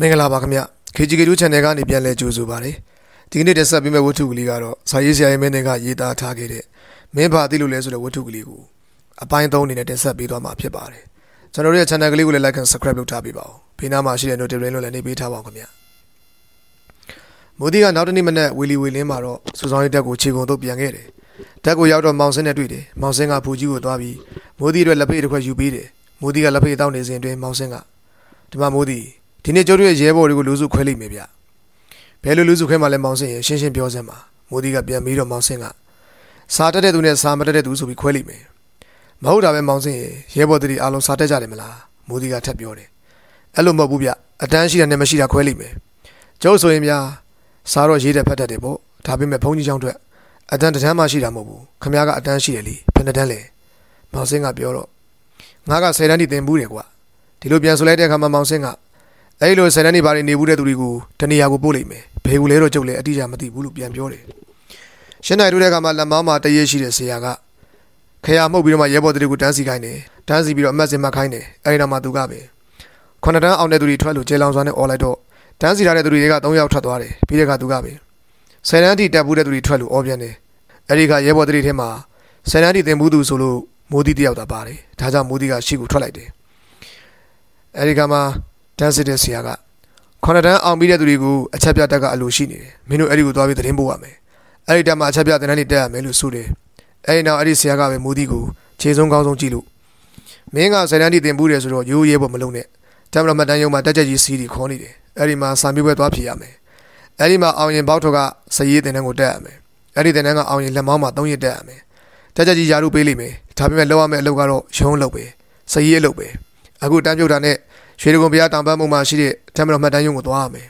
မင်္ဂလာပါခင်ဗျ KGK2 channel ကနေပြန်လည်ကြိုဆိုပါရစေဒီကနေ့တင်ဆက်ပေးမယ့်ဝတ္ထုကလေးကတော့စာရေးဆရာရဲ့မင်းတင်ကရေးသားထားခဲ့တဲ့မင်းဘာသိလို့လဲဆိုတဲ့ဝတ္ထုကလေးကိုအပိုင်း3အနေနဲ့တင်ဆက်ပေးသွားမှာဖြစ်ပါတယ်ကျွန်တော်တို့ရဲ့ channel ကလေးကိုလည်း like and subscribe လုပ်ထားပေးပါဦးဘေးနားမှာရှိတဲ့ notification လို့လည်းနေပေးထားပါဦးခင်ဗျမိုးဒီကနောက်တနေ့မနက်ဝီလီဝီလင်းမှာတော့စူဆောင်းရေးတက်ကိုခြေကုံတော့ပြန်ခဲ့တယ်တက်ကိုရောက်တော့မောင်စင်းနဲ့တွေ့တယ်မောင်စင်းကဖူကြီးကိုသွားပြီးမိုးဒီအတွက်လက်ဖေးတစ်ခွက်ယူပေးတယ်မိုးဒီကလက်ဖေးတောင်းနေစဉ်အတွင်းမောင်စင်းကဒီမှာမိုးဒီ ဒီနေ့ကျုပ်တို့ရဲ့ရဲဘော်တွေကိုလူစုခွဲလိုက်မယ်ဗျဘယ်လိုလူစုခွဲမှလဲမောင်စင်းရင်ရှင်းရှင်းပြောစမ်းပါမိုးဒီကပြန်ပြီးတော့မောင်စင်းကစားတက်တဲ့သူနဲ့စားမတက်တဲ့သူဆိုပြီးခွဲလိုက်မယ်မဟုတ်တာပဲမောင်စင်းရင်ရဲဘော်တွေအားလုံးစားတက်ကြတယ်မလားမိုးဒီကထပ်ပြောတယ်အဲ့လိုမဟုတ်ဘူးဗျအတန်းရှိတာနဲ့မရှိတာခွဲလိုက်မယ်ကျုပ်ဆိုရင်ဗျာစားတော့ရေးတယ်ဖတ်တတ်တယ်ပေါ့ဒါပေမဲ့ဘုန်းကြီးကျောင်းအတွက်အတန်းတစ်တန်းမှရှိတာမဟုတ်ဘူးခမ ्या ကအတန်းရှိတယ်လीဘယ်နှစ်တန်းလဲမောင်စင်းကပြောတော့ငါက10တန်းထိသင်ဘူးတယ်ကွာဒီလိုပြန်ဆိုလိုက်တဲ့အခါမှာမောင်စင်းက အဲဒီလိုဆယ်တန်းနေပါနေနေဘူးတဲ့သူတွေကိုတနေရာကိုပို့လိုက်မယ်ဘယ်ကူလဲတော့ကြုတ်လဲအတိအကျမသိဘူးလို့ပြန်ပြောတယ်ရှင်းနိုင်တို့တဲ့အခါမှာလက်မောင်းမှာတရေရှိတဲ့ဆရာကခရမှုတ်ပြီးတော့မှရဲဘော်တွေကိုတန်းစီခိုင်းတယ်တန်းစီပြီးတော့အမတ်စင်မှခိုင်းတယ်အဲဒီတော့မှသူကပဲခုနှစ်တန်းအောင်တဲ့သူတွေထွက်လို့ကျေလောင်စွာနဲ့អော်လိုက်တော့တန်းစီထားတဲ့သူတွေက3ယောက်ထွက်သွားတယ်ပြီးတဲ့အခါသူကပဲဆယ်တန်းထိတက်ဘူးတဲ့သူတွေထွက်လို့អော်ပြန်တယ်အဲဒီကရဲဘော်တွေထဲမှာဆယ်တန်းထိသင်ဘူးသူဆိုလို့မိုးတီတယောက်သာပါတယ်ဒါကြောင့်မိုးတီကရှေ့ကိုထွက်လိုက်တယ်အဲဒီကမှ တန်းစစ်တဲ့ဆရာကခုနှစ်တန်းအောင်ပြီးတဲ့သူတွေကိုအချက်ပြတက်ကအလိုရှိနေတယ်မင်းတို့အဲ့ဒီကိုသွားပြီးသတင်းပို့ရမယ်အဲ့ဒီတက်မှာအချက်ပြတင်တန်းတွေတက်ရမယ်လို့ဆိုတယ်အဲ့ဒီနောက်အဲ့ဒီဆရာကပဲမူဒီကိုခြေဆုံးကောင်းဆုံးကြည့်လို့မင်းကဆယ်တန်းထိတင်ပူးတယ်ဆိုတော့ရိုးရဲပေါ်မလုံးနဲ့တမ်မရမတန်းယုံမှာတက်ချက်ကြီးစီးတွေခေါ်နေတယ်အဲ့ဒီမှာစာမျိုးပဲသွားဖြေရမယ်အဲ့ဒီမှာအောင်ရင်ဘောက်ထော်ကစရေးတင်တန်းကိုတက်ရမယ်အဲ့ဒီတင်တန်းကအောင်ရင်လက်မောင်းမှာ၃ရက်တက်ရမယ်တက်ချက်ကြီးယာရုပေးလိမ့်မယ်ဒါပေမဲ့လောက်ရမယ့်အလုပ်ကတော့ရုံးလုပ်ပဲစရေးအလုပ်ပဲအခုတန်းပြုတ်တာနဲ့ ရွှေဒဂုံဘုရားတောင်ပန်းမုံမှာရှိတဲ့တမတော်မှတ်တမ်းရုံကိုသွားရမယ်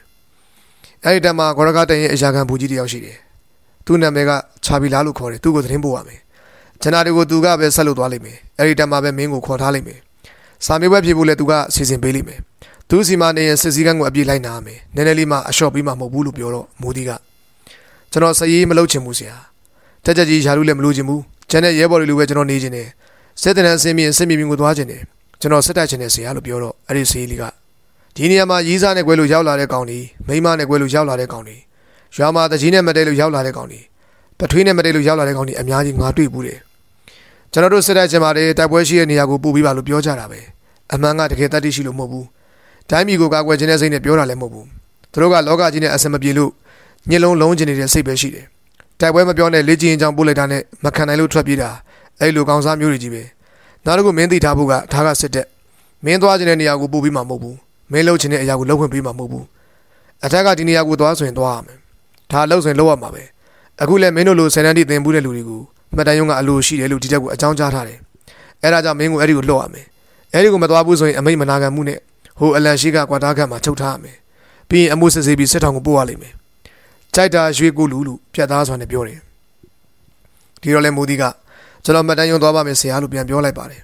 ။အဲဒီတမ်းမှာဂေါရကတန်ရဲ့အရာခံဘူကြီးတယောက်ရှိတယ်။သူ့နာမည်ကချာဘီလာလို့ခေါ်တယ်။သူ့ကိုသတင်းပို့ရမယ်။ဂျနာတွေကိုသူကပဲဆက်လုပ်သွားလိမ့်မယ်။အဲဒီတမ်းမှာပဲမင်းကိုခေါ်ထားလိမ့်မယ်။စာမေးပွဲဖြေဖို့လည်းသူကစီစဉ်ပေးလိမ့်မယ်။သူစီမနေရင်စစ်စည်းကမ်းကိုအပြည့်လိုက်နာရမယ်။နည်းနည်းလေးမှအလျှော့ပြီးမှမဟုတ်ဘူးလို့ပြောတော့မူဒီကကျွန်တော်စရေးမလုပ်ချင်ဘူးဆရာ။တက်ကြကြီးယာလူလည်းမလုပ်ချင်ဘူး။ကျန်တဲ့ရဲဘော်တွေလိုပဲကျွန်တော်နေချင်တယ်။စစ်တနန်းအစင်းမြင့်အစင်းမြင့်ကိုသွားချင်တယ်။ ကျွန်တော်စစ်တိုက်ချင်တဲ့ဆရာလို့ပြောတော့အဲ့ဒီဆေးလေးကဒီနေရာမှာရီးစားနဲ့ကွဲလို့ရောက်လာတဲ့ကောင်တွေမိမနဲ့ကွဲလို့ရောက်လာတဲ့ကောင်တွေရွာမှာတကြီးနဲ့မတဲလို့ရောက်လာတဲ့ကောင်တွေပထွေးနဲ့မတဲလို့ရောက်လာတဲ့ကောင်တွေအများကြီးငါတွေ့ဘူးတယ်ကျွန်တော်တို့စစ်တိုက်ချင်ပါတယ်တိုက်ပွဲရှိတဲ့နေရာကိုပို့ပြီးပါလို့ပြောကြတာပဲအမှန်ကတကယ်တတ်သိရှိလို့မဟုတ်ဘူးတိုင်းပြည်ကိုကာကွယ်ခြင်းနဲ့စိတ်နဲ့ပြောတာလည်းမဟုတ်ဘူးသူတို့ကလောကကြီးနဲ့အစမပြေလို့ညှလုံးလုံးကျင်နေတဲ့စိတ်ပဲရှိတယ်တိုက်ပွဲမပြောနဲ့လေ့ကျင့်ကြောင်ပို့လိုက်တာနဲ့မခံနိုင်လို့ထွက်ပြေးတာအဲ့လိုကောင်းစားမျိုးတွေကြီးပဲ နောက်တစ်ခုမင်းသိထားဖို့ကဒါကစစ်တက်မင်းသွားခြင်းတဲ့နေရာကိုပို့ပြီးမှမဟုတ်ဘူးမင်းလှုပ်ခြင်းတဲ့အရာကိုလှုပ်ခွင့်ပေးမှမဟုတ်ဘူးအထက်ကဒီနေရာကိုသွားဆိုရင်သွားရမယ်ဒါလှုပ်ဆိုရင်လှုပ်ရမှာပဲအခုလည်းမင်းတို့လိုဆယ်တန်းတိသင်ဘူးတဲ့လူတွေကိုမှတ်တမ်းရုံးကအလိုရှိတယ်လို့ဒီတက်ကိုအကြောင်းကြားထားတယ်အဲ့ဒါကြောင့်မင်းကိုအဲ့ဒီကိုလှုပ်ရမယ်အဲ့ဒီကိုမသွားဘူးဆိုရင်အမိတ်မနာခံမှုနဲ့ဟိုအလန်ရှိကကွာတားခတ်မှာချုပ်ထားရမယ်ပြီးရင်အမှုစစ်ဆေးပြီးစစ်ထောင်ကိုပို့ရလိမ့်မယ်ကြိုက်တာရွေးကိုလူလူပြတ်သားစွာနဲ့ပြောတယ်ဒီတော့လဲမိုးဒီက ကျွန်တော်မှတ်တမ်းရုံးသွားပါမယ်ဆရာလို့ပြန်ပြောလိုက်ပါတယ်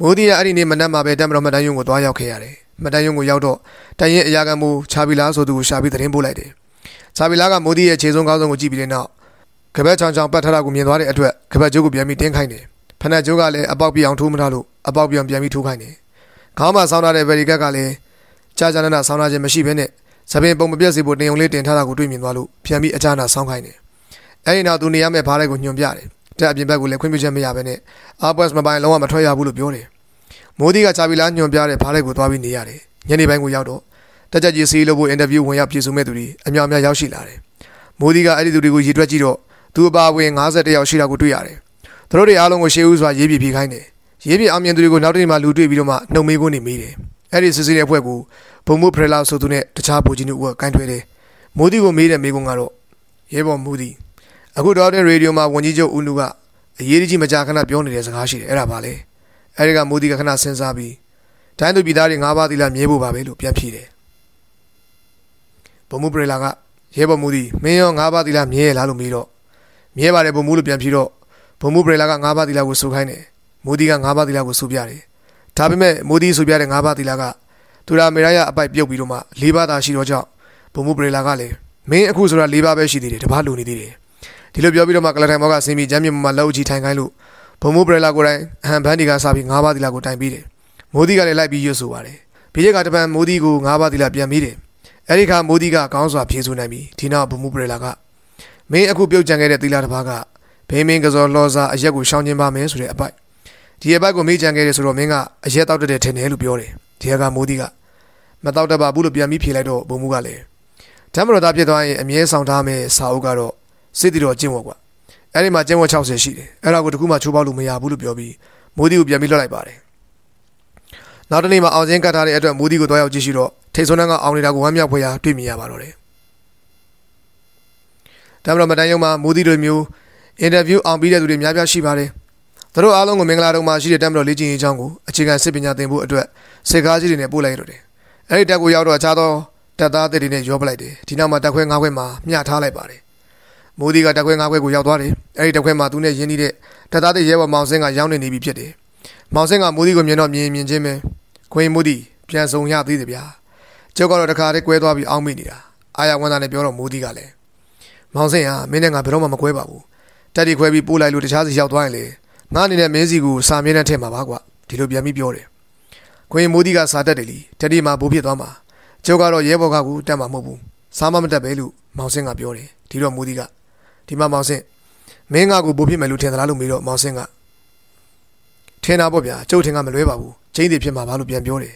မိုးဒီကအဲ့ဒီနေ့မနက်မှာပဲတက်မတော်မှတ်တမ်းရုံးကိုသွားရောက်ခဲ့ရတယ်မှတ်တမ်းရုံးကိုရောက်တော့တန်ရင်အရာခံမှုချာဘီလာဆိုသူကိုရှာပြီးသတင်းပို့လိုက်တယ်ချာဘီလာကမိုးဒီရဲ့ခြေဆုံးကောင်းဆုံးကိုကြည့်ပြီးတဲ့နောက်ကပတ်ချောင်ချောင်ပတ်ထတာကိုမြင်သွားတဲ့အတွက်ကပတ်ကျိုးကိုပြန်ပြီးတင်းခိုင်းတယ်ဖနက်ကျိုးကလည်းအပေါက်ပြအောင်ထိုးမထားလို့အပေါက်ပြအောင်ပြန်ပြီးထိုးခိုင်းတယ်ခေါင်းမှာဆောင်းထားတဲ့ဗေရီကတ်ကလည်းကြာကြာနာနာဆောင်းထားခြင်းမရှိဘဲနဲ့သပင်ပုံမပြတ်စီဖို့တင်ုံလေးတင်ထားတာကိုတွေ့မြင်သွားလို့ပြန်ပြီးအကြနာဆောင်းခိုင်းတယ်အဲဒီနောက်သူနေရမယ့်ဘားလိုက်ကိုညွှန်ပြတယ် တက်အပြင်ဘက်ကိုလည်းခွင့်ပြုချက်မရဘဲနဲ့အာဘွက်စ်မပိုင်လုံးဝမထွက်ရဘူးလို့ပြောတယ်မိုးဒီကချာဘီလာညွန်ပြတဲ့ဖားလိုက်ကိုသွားပြီးနေရတယ်ညနေပိုင်းကိုရောက်တော့တက်ကြကြီးစီးလို့ဖို့အင်တာဗျူးဝင်ရောက်ပြည်စုမဲ့သူတွေအများအများရောက်ရှိလာတယ်မိုးဒီကအဲ့ဒီသူတွေကိုရည်တွက်ကြည့်တော့သူအပါဝင်50ယောက်ရှိတာကိုတွေ့ရတယ်သူတို့တွေအားလုံးကိုရှေးဦးစွာရေးပြပြခိုင်းတယ်ရေးပြအောင်မြင်သူတွေကိုနောက်တစ်နေ့မှလူတွေ့ပြီးတော့မှနှုတ်မေးခွန်းနေမိတယ်အဲ့ဒီစစ်စစ်ရဲ့အဖွဲ့ကိုဘုံမှုဖရလာဆိုသူနဲ့တခြားဘူကြီးတို့ကကန်ထွေးတယ်မိုးဒီကိုမေးတဲ့မေးခွန်းကတော့ရဲဘော်မိုးဒီ အခုတော့တဲ့ရေဒီယိုမှာဝန်ကြီးချုပ်ဦးနုကအရေးကြီးမကြာခဏပြောနေတဲ့စကားရှိတယ်အဲ့ဒါပါလေအဲဒီကမိုးဒီကခဏစဉ်းစားပြီးတိုင်းသူပြည်သားတွေ၅ပါးသီလမြဲဖို့ပါပဲလို့ပြန်ဖြေတယ်ဘုံမှုပရေလာကရဲဘော်မူဒီမင်းရော၅ပါးသီလမြဲလားလို့မေးတော့မြဲပါတယ်ဘုံမှုလို့ပြန်ဖြေတော့ဘုံမှုပရေလာက၅ပါးသီလကိုဆိုခိုင်းတယ်မူဒီက၅ပါးသီလကိုဆိုပြတယ်ဒါပေမဲ့မူဒီဆိုပြတဲ့၅ပါးသီလကသူရာမေရယအပိုက်ပြုတ်ပြီးတော့မှ၄ပါးသာရှိတော့ကြောင့်ဘုံမှုပရေလာကလည်းမင်းအခုဆိုတာ၄ပါးပဲရှိသေးတယ်တပါးလိုနေသေးတယ် ဒီလိုပြောပြီးတော့မှကလထိုင်ဘောကစင်မီချမ်းမြေမှာလောက်ကြီးထိုင်ခိုင်းလို့ဘုံမိုးပရလာကိုတိုင်အဟန်ဘန်းဒီကစားပြီး၅ပါးဒီလာကိုတိုင်ပြီးတယ်မိုးဒီကလည်းလိုက်ပြီးရွတ်ဆိုပါတယ်ဘေးကတပန်မိုးဒီကို၅ပါးဒီလာပြန်ပြီးတယ်အဲ့ဒီခါမိုးဒီကကောင်းစွာဖြေဆိုနိုင်ပြီဒီနောက်ဘူမူပရလာကမင်းအခုပြုတ်ကြံခဲ့တဲ့သီလာတစ်ပါးကဘေးမင်းကစောလောစာအရက်ကိုရှောင်ကျင်ပါမယ်ဆိုတဲ့အပိုက်ဒီအပိုက်ကိုမေးကြံခဲ့တယ်ဆိုတော့မင်းကအရက်တောက်တဲ့ထင်တယ်လို့ပြောတယ်ဒီကမိုးဒီကမတောက်တတ်ပါဘူးလို့ပြန်ပြီးဖြေလိုက်တော့ဘူမူကလည်းဓမ္မတော်သားဖြစ်သွားရင်အမြဲဆောင်ထားမယ်စာအုပ်ကတော့ စစ်တီတော်ကျင့်ဝတ်ကွာအဲ့ဒီမှာကျင့်ဝတ်60ရှိတယ်အဲ့ဒါကိုတခုမှချိုးပေါက်လို့မရဘူးလို့ပြောပြီးမိုးဒီကိုပြန်ပြီးလွှတ်လိုက်ပါတယ်နောက်တစ်နေ့မှာအောင်စင်းကတ်ထားတဲ့အတွက်မိုးဒီကိုတွားရောက်ကြည့်ရှိတော့ထိတ်ဆုံးနှန်းကအောင်နေတာကိုဝမ်းမြောက်ဖွယ်ရာတွေ့မြင်ရပါတော့တယ်တမတော်မတန်ရုံမှာမိုးဒီတို့မျိုးအင်တာဗျူးအောင်ပြီးတဲ့သူတွေများပြားရှိပါတယ်သူတို့အားလုံးကိုမင်္ဂလာတုံးမှာရှိတဲ့တမတော်လေ့ကျင့်ရေးအကြောင်းကိုအခြေခံစစ်ပညာသင်ဖို့အတွက်စေကားကြီးတွေနဲ့ပို့လိုက်ရတယ်အဲ့ဒီတက်ကိုရောက်တော့အခြားသောတက်သားတွေနဲ့ရောပလိုက်တယ်ဒီနောက်မှာတက်ခွဲ၅ခွဲမှာမျှထားလိုက်ပါတယ် မိုးဒီကတက်ခွဲ၅ခွဲကိုရောက်သွားတယ်အဲ့ဒီတက်ခွဲမှာသူနဲ့ရင်းနှီးတဲ့တက်သားတွေရဲဘော်မောင်စင်းကရောက်နေနေပြီဖြစ်တယ်မောင်စင်းကမိုးဒီကိုမြင်တော့မြင်မြင်ချင်းပဲခွင်မိုးဒီပြန်ဆောင်ရသေးတယ်ဗျာကျုပ်ကတော့တခါတည်းကွဲသွားပြီးအောင်းမိနေတာအာရဝန်သားနဲ့ပြောတော့မိုးဒီကလည်းမောင်စင်းဟာမင်းနဲ့ငါဘယ်တော့မှမကွဲပါဘူးတက်ဒီခွဲပြီးပို့လိုက်လို့တခြားစီရောက်သွားရင်လေငါအနေနဲ့မင်းစီကိုစာမြဲနဲ့ထည့်မှာပါကွာဒီလိုပြန်ပြီးပြောတယ်ခွင်မိုးဒီကစာတက်တယ်လीတက်ဒီမှာဘိုးဖြစ်သွားမှာကျုပ်ကတော့ရဲဘော်ကကူတက်မှာမဟုတ်ဘူးစားမမတက်ပဲလို့မောင်စင်းကပြောတယ်ဒီတော့မိုးဒီက ဒီမှာမောင်စင်းမင်းငါကိုဘိုးဖြစ်မယ်လို့ထင်သလားလို့မေးတော့မောင်စင်းကထင်တာပေါ့ဗျာကျုပ်ထင်ကမလွဲပါဘူးချင်းတည်ဖြစ်မှာပါလို့ပြန်ပြောတယ်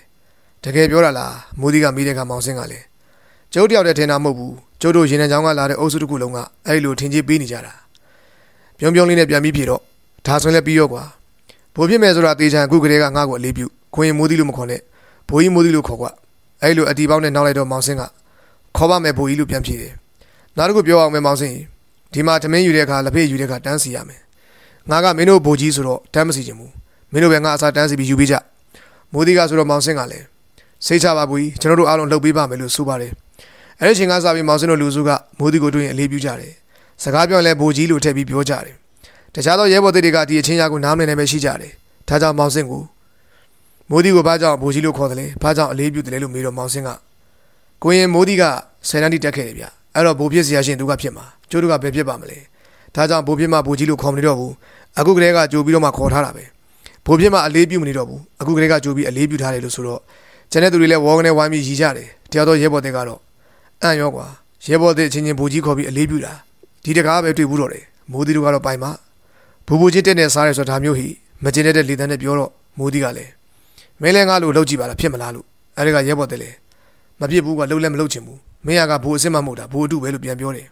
တကယ်ပြောတာလားမိုးဒီကမိတဲ့ကမောင်စင်းကလည်းကျုပ်တယောက်တည်းထင်တာမဟုတ်ဘူးကျုပ်တို့ရင်နှံချောင်းကလာတဲ့အုပ်စုတစ်ခုလုံးကအဲ့လိုထင်ကြီးပေးနေကြတာပြုံးပြုံးလေးနဲ့ပြန်ပြီးပြေတော့ဒါဆိုရင်လည်းပြီးရောကွာဘိုးဖြစ်မယ်ဆိုတာတေချာအခုကလေးကငါ့ကိုအလေးပြုခွင်မိုးဒီလို့မခေါ်နဲ့ဘိုးကြီးမိုးဒီလို့ခေါ်ကွာအဲ့လိုအတီပေါင်းနဲ့နောက်လိုက်တော့မောင်စင်းကခေါ်ပါမယ်ဘိုးကြီးလို့ပြန်ပြေတယ်နောက်တစ်ခုပြောအောင်မယ်မောင်စင်း ဒီမှာသမင်းယူတဲ့အခါလက်ဖေးယူတဲ့အခါတန်းစီရမယ်ငါကမင်းတို့ဘိုးကြီးဆိုတော့တန်းမစီချင်ဘူးမင်းတို့ပဲငါအစားတန်းစီပြီးယူပေးကြမိုးဒီကဆိုတော့မောင်စင်းကလည်းစိတ်ချပါဘူးကျွန်တော်တို့အားလုံးလှုပ်ပေးပါမယ်လို့ဆိုပါတယ်အဲ့ဒီချိန်ကစပြီးမောင်စင်းတို့လူစုကမိုးဒီကိုတွေ့ရင်အလေးပြုကြတယ်စကားပြောလဲဘိုးကြီးလို့ထည့်ပြီးပြောကြတယ်တခြားသောရဲဘော်တွေကဒီအချင်းရာကိုနားမလည်နိုင်ပဲရှိကြတယ်ဒါကြောင့်မောင်စင်းကိုမိုးဒီကိုဘာကြောင့်ဘိုးကြီးလို့ခေါ်တယ်လဲဘာကြောင့်အလေးပြုတယ်လဲလို့မေးတော့မောင်စင်းကကိုရင်မိုးဒီကဆယ်တန်းတိတက်ခဲ့တယ်ဗျ အဲ့တော့ဘိုးဖြစ်စရာရှင်သူကဖြစ်မှာကျိုးတို့ကဘယ်ဖြစ်ပါမလဲဒါကြောင့်ဘိုးဖြစ်မှဘိုးကြီးလို့ခေါ်မနေတော့ဘူးအခုကလေးကကြိုပြီးတော့မှခေါ်ထားတာပဲဘိုးဖြစ်မှအလေးပြုမနေတော့ဘူးအခုကလေးကကြိုပြီးအလေးပြုထားတယ်လို့ဆိုတော့ကျန်တဲ့သူတွေလည်းဝေါကနေဝိုင်းပြီးရီကြတယ်တရားတော်ရဲဘော်တွေကတော့အံ့ရောကွာရဲဘော်တွေအချင်းချင်းဘိုးကြီးခေါ်ပြီးအလေးပြုတာဒီတကားပဲတွေ့ဘူးတော့တယ်မိုးဒီတို့ကတော့ပိုင်မှာဘူဘူချင်းတက်နေစားရဲဆိုတာဒါမျိုးဟိမကျင်တဲ့လေတန်းနဲ့ပြောတော့မိုးဒီကလည်းမင်းလည်းငါ့လိုလှုပ်ကြည့်ပါလားဖြစ်မလားလို့အဲဒီကရဲဘော်တယ်လေမဖြစ်ဘူးကလှုပ်လည်းမလှုပ်ချင်ဘူး မင်းကဘူအစ်စ်မမဟုတ်တာဘူအတုပဲလို့ပြန်ပြောတယ်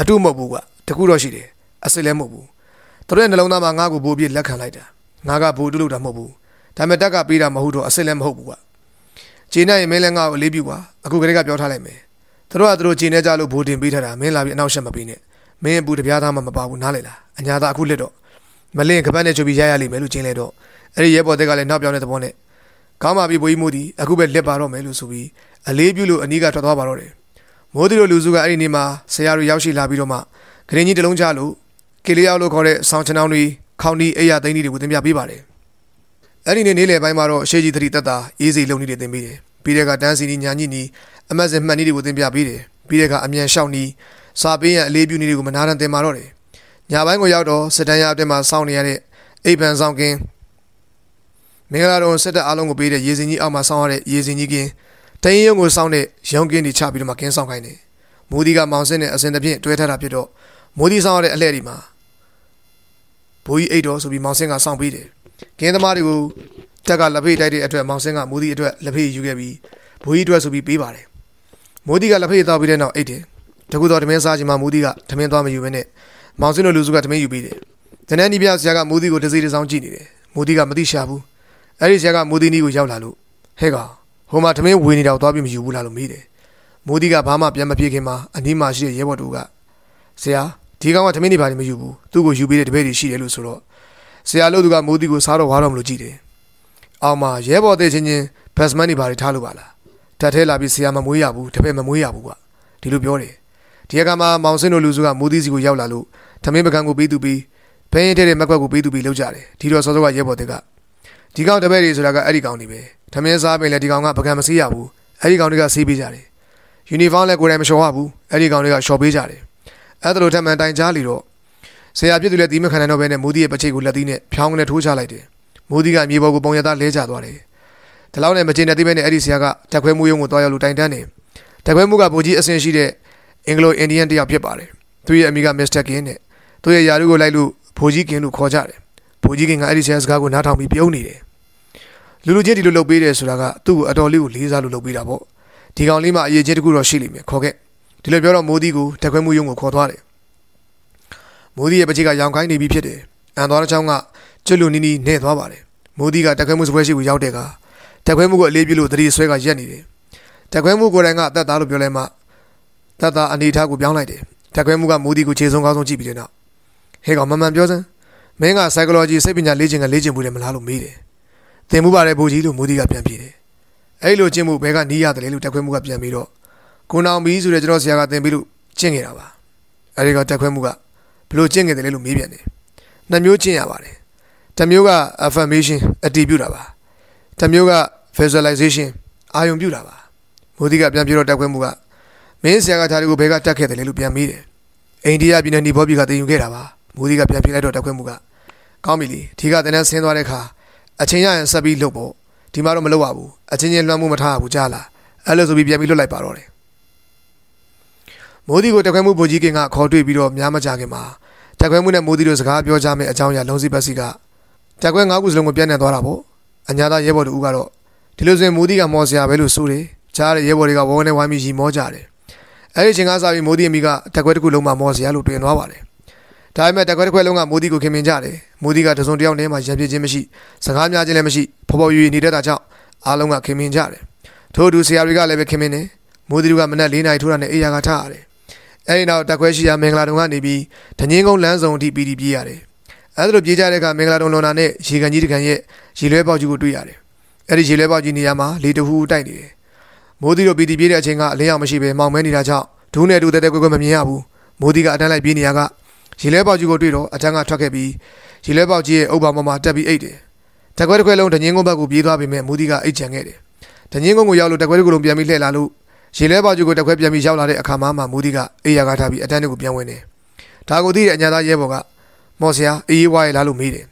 အတုမဟုတ်ဘူးကတခုတော့ရှိတယ်အစ်စ်လည်းမဟုတ်ဘူးသူတို့ရဲ့နှလုံးသားမှာငါ့ကိုဘူပြည့်လက်ခံလိုက်တာငါကဘူအတုလို့တာမဟုတ်ဘူးဒါပေမဲ့တက်ကပေးတာမဟုတ်တော့အစ်စ်လည်းမဟုတ်ဘူးကခြေနဲ့ရင်မင်းလည်းငါ့ကိုအလေးပြုပါအခုကလေးကပြောထားလိုက်မယ်သူတို့ကသူတို့ခြေနဲ့ကြလို့ဘူတင်ပေးထားတာမင်းလာပြီးအနောက်ရှက်မပေးနဲ့မင်းဘူးတပြားသားမှမပါဘူးနားလေလားအညာသားအခုလက်တော့မလင်းကပတ်နဲ့ချုပ်ပြီးရရလိမ့်မယ်လို့ကျင်းလဲတော့အဲ့ဒီရဲဘော်တွေကလည်းနောက်ပြောင်းတဲ့သဘောနဲ့ကောင်းပါပြီဘိုးကြီးမိုးဒီအခုပဲလက်ပါတော့မယ်လို့ဆိုပြီး အလေးပြုလို့အနီးကထွက်သွားပါတော့တယ်မိုးဒီလိုလူစုကအဲ့ဒီနေ့မှာဆရာတို့ရောက်ရှိလာပြီးတော့မှဂရင်ကြီးတလုံးချလို့ကေလျောက်လို့ခေါ်တဲ့ဆောင်းချနောင်းတွေခေါင်းဒီအိယာသိန်းတွေကိုသင်ပြပေးပါတယ်အဲ့ဒီနေ့နေ့လယ်ပိုင်းမှာတော့အရှိကြီးသတိတက်တာအေးစီလုံနေတွေသင်ပေးတယ်ပြီးတဲ့ကတန်းစီနီညာညီနီအမတ်စင်မှတ်နီးတွေကိုသင်ပြပေးတယ်ပြီးတဲ့ကအမြန်လျှောက်နီးစာပေးရန်အလေးပြုနီးတွေကိုမနာတန်သင်ပါတော့တယ်ညပိုင်းကိုရောက်တော့စစ်တမ်းရအတက်မှာစောင့်နေရတဲ့အိပ်ပန်ဆောင်ကင်းမင်္ဂလာတော်စစ်တပ်အားလုံးကိုပေးတဲ့ရေစင်ကြီးအောက်မှာစောင့်ရတဲ့ရေစင်ကြီးကင်း တရင်ရုံကိုစောင့်တဲ့ရောင်ကင်းတွေချပြီးတော့မှကင်းဆောင်ခိုင်းတယ်မိုးဒီကမောင်စင်းနဲ့အစင်တဖြင့်တွဲထားတာဖြစ်တော့မိုးဒီဆောင်ရတဲ့အလှည့်ဒီမှာဘိုးကြီးအိတ်တော်ဆိုပြီးမောင်စင်းကစောင့်ပေးတယ်ကင်းသမားတွေကိုတက်ကလက်ဖေးတိုက်တဲ့အတွက်မောင်စင်းကမိုးဒီအတွက်လက်ဖေးယူခဲ့ပြီးဘိုးကြီးအတွက်ဆိုပြီးပေးပါတယ်မိုးဒီကလက်ဖေးတောက်ပြီးတဲ့နောက်အိတ်တယ်တကူတော်တမင်းစားခြင်းမှာမိုးဒီကတမင်းသွားမယူဘဲနဲ့မောင်စင်းတို့လူစုကတမင်းယူပေးတယ်တနန်းဒီပြဆရာကမိုးဒီကိုတစီတစောင်းကြည့်နေတယ်မိုးဒီကမသိရှာဘူးအဲ့ဒီဆရာကမိုးဒီနီးကိုရောက်လာလို့ဟဲ့ကောင် ဟိုမှာတမင်းဝေနေတော့သွားပြီးမယူဘူးလားလို့မေးတယ်မိုးဒီကဘာမှပြန်မပြေခင်မှာအနီးမှာရှိတဲ့ရဲဘော်တို့ကဆရာဒီကောင်ကတမင်းနေပါလိမ့်မယူဘူးသူ့ကိုယူပေးတဲ့တပည့်တွေရှိတယ်လို့ဆိုတော့ဆရာလို့သူကမိုးဒီကိုစားတော့ဝါတော့မလို့ကြည့်တယ်အောင်မှာရဲဘော်တဲ့ချင်းချင်းဘတ်စမန်တွေဘာတွေထားလို့ပါလားတတ်ထဲလာပြီးဆရာမမွေးရဘူးတပည့်မမွေးရဘူးကွာဒီလိုပြောတယ်ဒီကမှာမောင်စင်းတို့လူစုကမိုးဒီစီကိုရောက်လာလို့ထမင်းပကံကိုပေးသူပြီးဘင်းထဲတဲ့မက်ကွက်ကိုပေးသူပြီးလောက်ကြတယ်ဒီတော့စောစောကရဲဘော်တဲ့ကဒီကောင်တပည့်တွေဆိုတာကအဲ့ဒီကောင်တွေပဲ ထမင်းစားပင်လည်းဒီကောင်ကပကံမစေးရဘူးအဲ့ဒီကောင်တွေကစေးပေးကြတယ်ယူနီဖောင်းလည်းကိုယ်တိုင်မလျှော်ရဘူးအဲ့ဒီကောင်တွေကလျှော်ပေးကြတယ်အဲ့ဒါလိုထမှန်တိုင်ကြားလီတော့ဆရာပြည့်သူလည်းဒီမခံနိုင်တော့ဘဲနဲ့မိုးဒီရဲ့ပချိတ်ကိုလက်သီးနဲ့ဖြောင်းနဲ့ထိုးချလိုက်တယ်မိုးဒီကမြေပေါ်ကိုပုံရသားလဲကျသွားတယ်ဒီလောက်နဲ့မကျင်တဲ့တိပဲနဲ့အဲ့ဒီဆရာကတက်ခွဲမှုယုံကိုတွားရောက်လို့တိုင်တန်းတယ်တက်ခွဲမှုကဗိုလ်ကြီးအဆင့်ရှိတဲ့အင်္ဂလိုအိန္ဒိယန်တယောက်ဖြစ်ပါတယ်သူရဲ့အမိကမစ္စတာကင်းနဲ့သူရဲ့ယာရုကိုလိုက်လို့ဗိုလ်ကြီးကင်းလို့ခေါ်ကြတယ်ဗိုလ်ကြီးကင်းကအဲ့ဒီဆရာစကားကိုနားထောင်ပြီးပြုံးနေတယ် လူလူချင်းဒီလိုလုပ်ပေးတယ်ဆိုတာကသူ့ကိုအတော်လေးကိုလေးစားလို့လုပ်ပေးတာပေါ့ဒီကောင်လေးမှအရေးချင်းတစ်ခုတော့ရှိလိမ့်မယ်ခေါ်ခဲ့ဒီလိုပြောတော့မိုးဒီကိုတက်ခွဲမှုယုံကိုခေါ်သွားတယ်မိုးဒီရဲ့ပချစ်ကရောင်ကိုင်းနေပြီဖြစ်တယ်အန်သွားတဲ့ချောင်းကကျွတ်လူနီးနီးနဲ့သွားပါတယ်မိုးဒီကတက်ခွဲမှုစပွဲရှိကိုရောက်တဲ့ကတက်ခွဲမှုကိုအလေးပြုလို့တတိဆွဲကရက်နေတယ်တက်ခွဲမှုကိုယ်တိုင်ကအသက်သားလို့ပြောလဲမှသက်သားအနေထားကိုပြောင်းလိုက်တယ်တက်ခွဲမှုကမိုးဒီကိုခြေဆုံးကောင်းဆုံးကြည့်ပြီးတဲ့နောက်ဟဲ့ကောင်မမှန်ပြောစမ်းမင်းက psychology စိတ်ပညာလေ့ကျင့်ကလေ့ကျင့်မှုတယ်မလားလို့မေးတယ် သင်မှုပါတယ်ဘူကြီးလို့မိုးဒီကပြန်ပြေးတယ်အဲ့လိုကျင့်မှုဘဲကနီးရတယ်လို့တက်ခွဲမှုကပြန်ပြီးတော့ကိုနောင်ဘီဆိုတဲ့ကျွန်တော်ဆရာကသင်ပြီးလို့ကျင့်နေတာပါအဲ့ဒီကတက်ခွဲမှုကဘလို့ကျင့်ခဲ့တယ်လို့မေးပြန်တယ်နှစ်မျိုးကျင့်ရပါတယ်တစ်မျိုးက affirmation အတည်ပြုတာပါတစ်မျိုးက visualization အာယုံပြုတာပါမိုးဒီကပြန်ပြီးတော့တက်ခွဲမှုကမင်းဆရာကထားတွေကိုဘဲကတက်ခဲ့တယ်လို့ပြန်မေးတယ်အိန္ဒိယပြည်နယ်နီဘောပြည်ကတင်ယူခဲ့တာပါမိုးဒီကပြန်ပြေးလိုက်တော့တက်ခွဲမှုကကောင်းပြီလေဒီကတန်းဆင်းသွားတဲ့ခါ အချင်းရရင်ဆက်ပြီးလှုပ်ဖို့ဒီမှာတော့မလုပ်ရဘူးအချင်းချင်းလွှမ်းမှုမထားဘူးကြားလားအဲ့လိုဆိုပြီးပြန်ပြီးလွတ်လိုက်ပါတော့တယ်မိုးဒီကိုတက်ခွဲမှုဗိုလ်ကြီးကင်ကခေါ်တွေ့ပြီးတော့များမကြခင်မှာတက်ခွဲမှုနဲ့မိုးဒီတို့စကားပြောကြမယ့်အကြောင်းအရာလုံးစီပတ်စီကတက်ခွဲ၅ခုစလုံးကိုပြန်နေသွားတာပေါ့အညာသားရဲဘော်တို့ကတော့ဒီလိုဆိုရင်မိုးဒီကမော်စရာပဲလို့ဆိုတယ်ကြားတဲ့ရဲဘော်တွေကဝေါနဲ့ဝိုင်းပြီးရီမောကြတယ်အဲ့ဒီချိန်ကစားပြီးမိုးဒီအမိကတက်ခွဲတစ်ခုလုံးမှာမော်စရာလို့တွင်သွားပါတယ် ဒါပေမဲ့တက်ခွဲတစ်ခွဲလုံးကမိုးဒီကိုခင်မင်ကြတယ်မိုးဒီကတစုံတယောက်နဲ့မှရံပြခြင်းမရှိစကားများခြင်းလည်းမရှိဖော်ဖော်ရွေနေတတ်တာကြောင့်အားလုံးကခင်မင်ကြတယ်ထို့အတူဆရာတွေကလည်းပဲခင်မင်နေမိုးဒီကမနက်၄နာရီထိုးတာနဲ့အေးရကထားရတယ်အဲဒီနောက်တက်ခွဲရှိရာမင်္ဂလာတုံကနေပြီးဒငင်းကုန်းလမ်းစုံအထိပီတီပြေးရတယ်အဲဒီလိုပြေးကြတဲ့အခါမင်္ဂလာတုံလွန်တာနဲ့ရေကန်ကြီးတကန်ရဲ့ရေလွဲပေါက်ကြီးကိုတွေ့ရတယ်အဲဒီရေလွဲပေါက်ကြီးနေရာမှာလေတဟူးတိုက်နေတယ်မိုးဒီတို့ပီတီပြေးတဲ့အချိန်ကအလင်းအောင်မရှိဘဲမောင်မဲနေတာကြောင့်ဒူးနဲ့ဒူးတဲ့တဲ့ကွက်ကွက်မမြင်ရဘူးမိုးဒီကအတန်းလိုက်ပြေးနေရက ရေလဲပေါက်ကြီးကိုတွေ့တော့အတန်းကထွက်ခဲ့ပြီးရေလဲပေါက်ကြီးရဲ့အုပ်ပါပေါ်မှာတက်ပြီးအိတ်တယ်တက်ခွဲတစ်ခွဲလုံးဒငင်းကုန်းဘက်ကိုပြေးသွားပေမဲ့မိုးဒီကအိတ်ချန်ခဲ့တယ်ဒငင်းကုန်းကိုရောက်လို့တက်ခွဲတစ်ခုလုံးပြန်ပြီးလှည့်လာလို့ရေလဲပေါက်ကြီးကိုတက်ခွဲပြန်ပြီးရောက်လာတဲ့အခါမှာမှမိုးဒီကအေးရကားထားပြီးအတန်းတွေကိုပြန်ဝင်တယ်ဒါကိုသိတဲ့အညာသားရဲဘော်ကမော်ဆရာအေးဝါးရလာလို့မေးတယ်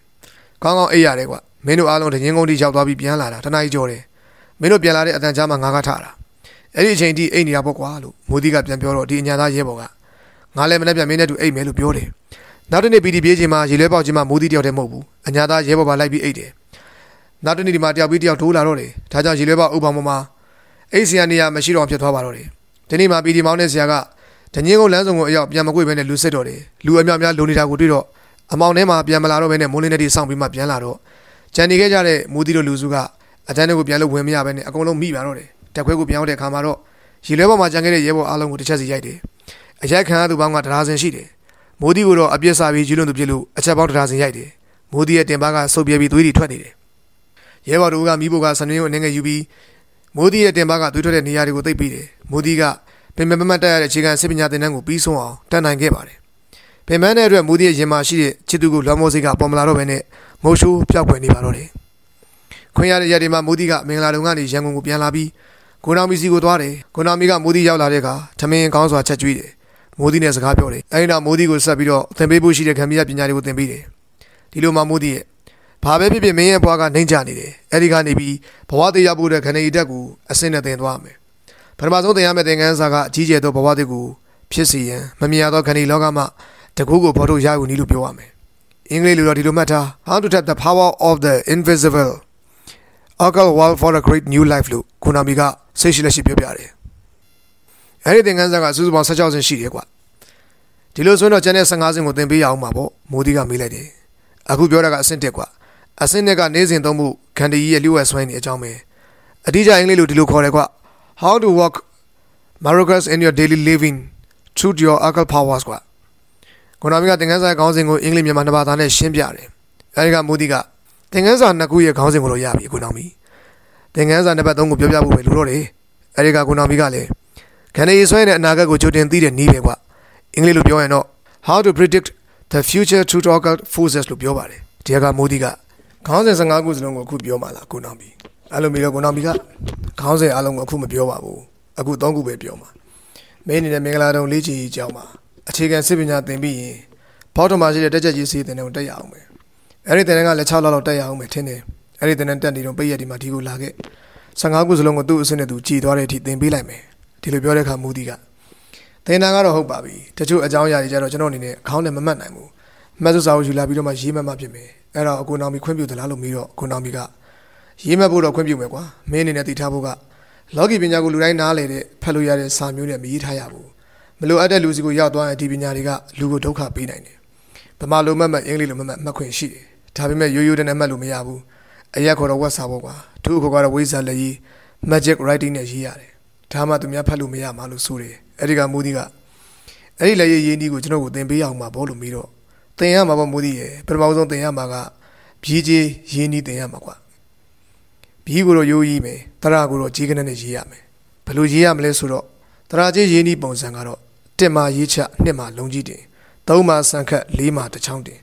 ကောင်းကောင်းအေးရတယ်ကွာမင်းတို့အားလုံးဒငင်းကုန်းထိရောက်သွားပြီးပြန်လာတာတနားကြီးကြောတယ်မင်းတို့ပြန်လာတဲ့အတန်ကြားမှာငါကထားတာအဲ့ဒီအချိန်ထိအိတ်နေတာပေါ့ကွာလို့မိုးဒီကပြန်ပြောတော့ဒီအညာသားရဲဘော်က ငါလည်းမနေ့ပြန်မင်းနဲ့တူအိတ်မယ်လို့ပြောတယ်နောက်တနေ့ပီတီပြေးချိန်မှာရေလဲပေါက်ချင်းမှာမိုးသီးတယောက်တည်းမဟုတ်ဘူးအညာသားရဲဘော်ပါလိုက်ပြီးအိတ်တယ်နောက်တနေ့ဒီမှာတယောက်ပြီးတယောက်ထိုးလာတော့တယ်ဒါကြောင့်ရေလဲပေါက်ဥပ္ပါမမှာအိတ်ဆရာနေရာမရှိတော့ဖြစ်သွားပါတော့တယ်ဒီနေ့မှာပီတီမောင်းတဲ့ဆရာကဒညင်းကုန်းလမ်းဆောင်ကိုအရောက်ပြန်မကွေ့ဘဲနဲ့လူစစ်တော့တယ်လူအများများလုံနေတာကိုတွေ့တော့အမောင်ထဲမှာပြန်မလာတော့ဘဲနဲ့မိုးလင်းတဲ့တီစောင့်ပြီးမှပြန်လာတော့ဂျန်နေခဲ့ကြတဲ့မိုးသီးတို့လူစုကအတန်းတွေကိုပြန်လို့ဝင်မရဘဲနဲ့အကုန်လုံးမိပါတော့တယ်တက်ခွဲကိုပြန်ရောက်တဲ့အခါမှာတော့ရေလဲပေါ်မှာကြံခဲ့တဲ့ရဲဘော်အားလုံးကိုတစ်ချက်စီရိုက်တယ် အရိုက်ခံရသူပေါင်းကတရားစင်ရှိတယ်မိုးဒီကိုတော့အပြစ်စားပြီးကျူးလွန်သူဖြစ်လို့အချက်ပေါင်းတရားစင်ရိုက်တယ်မိုးဒီရဲ့တင်ပါကဆုပ်ပြဲပြီးသွေးတွေထွက်နေတယ်ရဲဘော်တို့ကမိဖို့ကဆနင်းကိုအနေငယ်ယူပြီးမိုးဒီရဲ့တင်ပါကသွေးထွက်တဲ့နေရာတွေကိုသိပ်ပြီးတယ်မိုးဒီကပင်မမတ်တက်ရတဲ့အခြေခံစစ်ပညာသင်တန်းကိုပြီးဆုံးအောင်တန်နိုင်ခဲ့ပါတယ်ပင်မတဲ့အတွက်မိုးဒီရဲ့ရင်မှာရှိတဲ့ချစ်သူကိုလွမ်းမိုးစိတ်ကပေါ်မလာတော့ဘဲနဲ့ငိုရှိုးပျောက်ွယ်နေပါတော့တယ်ခွင့်ရတဲ့ရက်တွေမှာမိုးဒီကမင်္ဂလာတုံကနေရန်ကုန်ကိုပြန်လာပြီးကိုနောင်မီစီကိုသွားတယ်ကိုနောင်မီကမိုးဒီရောက်လာတဲ့အခါထမင်းကောင်းစွာချက်ကျွေးတယ် မိုးဒီနဲ့စကားပြောတယ်အဲဒီနောက်မိုးဒီကိုဆက်ပြီးတော့သင်ပေးဖို့ရှိတဲ့ခံမရပညာတွေကိုသင်ပေးတယ်ဒီလိုမှမိုးဒီရဲ့ဘာပဲဖြစ်ဖြစ်မင်းရဲ့ဘွားကနှိမ့်ချနေတယ်အဲဒီကနေပြီးဘဝသေးရောက်ဖို့တဲ့ခဏီတက်ကိုအစင်းနဲ့သင်သွားမယ်ပထမဆုံးသင်ရမယ့်သင်ခန်းစာကအကြီးကျယ်သောဘဝသေးကိုဖြစ်စီရန်မမြင်ရသောခဏီလောကမှာတကူကိုဖော်ထုတ်ရယူနည်းလို့ပြောရမယ်အင်္ဂလိပ်လိုတော့ဒီလိုမှတ်ထား how to tap the power of the invisible Uncle Wall for a great new life လို့ကိုနာမီကစိတ်ရှိလက်ရှိပြောပြတယ် အဲ့ဒီသင်ခန်းစာကစုစုပေါင်း16ဆင့်ရှိတယ်ကွာဒီလိုဆိုတော့ကျန်တဲ့15ဆင့်ကိုသင်ပေးရအောင်ပါပေါ့မိုးဒီကမေးလိုက်တယ်အခုပြောတာကအဆင့်1ကွာအဆင့်2ကနေစဉ်သုံးမှုခန္တီကြီးရဲ့လျှို့ဝှက်ဆွဲနေအကြောင်းပဲအတိအကျအင်္ဂလိပ်လိုဒီလိုခေါ်တယ်ကွာ how to work miracles in your daily living through your occult powers ကွာကိုနာမီကသင်ခန်းစာခေါင်းစဉ်ကိုအင်္ဂလိပ်မြန်မာနှစ်ဘာသာနဲ့ရှင်းပြတယ်အဲဒီကမိုးဒီကသင်ခန်းစာနှစ်ခုရဲ့ခေါင်းစဉ်ကိုတော့ရပြီကိုနာမီသင်ခန်းစာနံပါတ်3ကိုပြောပြဖို့ပဲလိုတော့တယ်အဲဒီကကိုနာမီကလည်း ခန္ဓာရည်ဆွဲတဲ့အနာဂတ်ကိုကြိုတင်သိတဲ့နည်းပဲကွာအင်္ဂလိပ်လိုပြောရင်တော့ how to predict the future to talk out forces လို့ပြောပါတယ်ဒီကမိုးဒီကခေါင်းစဉ်15ခုစလုံးကိုအခုပြောမှလားကိုနောင်ဘီအဲ့လိုမျိုးတော့ကိုနောင်ဘီကခေါင်းစဉ်အလုံးကိုအခုမပြောပါဘူးအခု3ခုပဲပြောမှာမင်းအနေနဲ့မင်္ဂလာတုံလေးချီကြောင်းမှာအခြေခံစစ်ပညာသင်ပြီးရင်ဘောက်တော်မှာရှိတဲ့တက်ချက်ကြီးစီးတင်တယ်ကိုတက်ရအောင်ပဲအဲ့ဒီတင်တဲ့ကလည်း6လောက်လောက်တက်ရအောင်ပဲထင်တယ်အဲ့ဒီတင်တဲ့တက်နေတော့ပိတ်ရက်ဒီမှာဒီကိုလာခဲ့15ခုစလုံးကိုသူ့အစင်းနဲ့သူကြည်သွားတဲ့အထိသင်ပေးလိုက်မယ် ဒီလိုပြောတဲ့အခါမူဒီကသင်တာကတော့ဟုတ်ပါပြီတချို့အကြောင်းအရာတွေကြတော့ကျွန်တော်အနေနဲ့ခေါင်းနဲ့မမှတ်နိုင်ဘူးမှတ်စုစာကိုယူလာပြီးတော့မှရေးမှတ်မှဖြစ်မယ်အဲ့တော့အကူနောင်မီခွင့်ပြုသလားလို့မေးတော့အကူနောင်မီကရေးမှတ်ဖို့တော့ခွင့်ပြုမယ်ကွာမင်းအနေနဲ့တည်ထားဖို့ကလောကီပညာကိုလူတိုင်းနားလေတဲ့ဖတ်လို့ရတဲ့စာမျိုးနဲ့မရေးထားရဘူးမလိုအပ်တဲ့လူစီကိုရောက်သွားရင်ဒီပညာတွေကလူကိုဒုက္ခပေးနိုင်တယ်ဗမာလိုမှတ်မှတ်အင်္ဂလိပ်လိုမှတ်မှတ်မှတ်ခွင့်ရှိတယ်ဒါပေမဲ့ရိုးရိုးတည်းနဲ့မှတ်လို့မရဘူးအရက်ခေါ်တော့ဝက်စာပေါ့ကွာသူ့ခေါ်ကတော့ဝိဇာလက်ရေး magic writing နဲ့ရေးရတယ် ဒါမှသူများဖတ်လို့မရမှာလို့ဆိုတယ်အဲ့ဒီကမူဒီကအဲ့ဒီလက်ရေးရေးနည်းကိုကျွန်တော်ကိုသင်ပေးအောင်ပါဘောလို့မေးတော့သင်ရမှာပေါ့မူဒီရဲ့ပထမဆုံးသင်ရမှာကဘီးကြီးရေးနည်းသင်ရမှာကွာဘီးကိုတော့ရိုးရေးမယ်တရကိုတော့ကြီးကနနဲ့ရေးရမယ်ဘယ်လိုရေးရမလဲဆိုတော့တရာကြီးရေးနည်းပုံစံကတော့တစ်မှာရေးချနှစ်မှာလုံးကြီးတင်သုံးမှာဆန်ခတ်လေးမှာတစ်ချောင်းတင်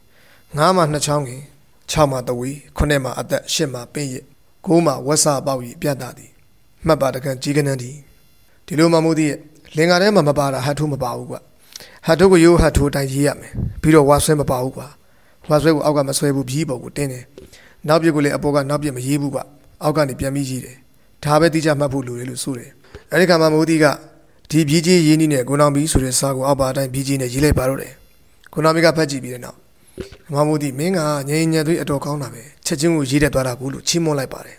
ငါးမှာနှစ်ချောင်းကင်6မှာတဝီ9မှာအသက်10မှာပင့်ရ9မှာဝက်စာပေါက်ရီပြတ်တာသည်မှတ်ပါတကန်ကြီးကနန်းသည် ဒီလိုမှမို့သည်လင်္ကာထဲမှာမပါတာဟတ်ထိုးမပါဘူးကွဟတ်ထိုးကိုရိုးဟတ်ထိုးတိုင်းရေးရမယ်ပြီးတော့ဝါဆွဲမပါဘူးကွဝါဆွဲကိုအောက်ကမဆွဲဘူးပြီးပေါ်ကိုတင်းတယ်နောက်ပြစ်ကိုလည်းအပေါ်ကနောက်ပြစ်မရေးဘူးကွအောက်ကနေပြန်ပြီးရေးတယ်ဒါပဲတိကျမှတ်ဖို့လိုတယ်လို့ဆိုတယ်အဲဒီခါမှာမိုးသည်ကဒီဘီကြီးရင်းနှီးနဲ့ကိုနောင်ဘီဆိုတဲ့စာကိုအောက်ပါအတိုင်းဘီကြီးနဲ့ရေးလိုက်ပါတော့တယ်ကိုနောင်ဘီကဖတ်ကြည့်ပြီးတဲ့နောက်မမိုးသည်မင်းကငြိမ်ညံသွေးအတော်ကောင်းတာပဲချက်ချင်းကိုရေးတတ်သွားတာကိုလို့ချီးမွမ်းလိုက်ပါတယ်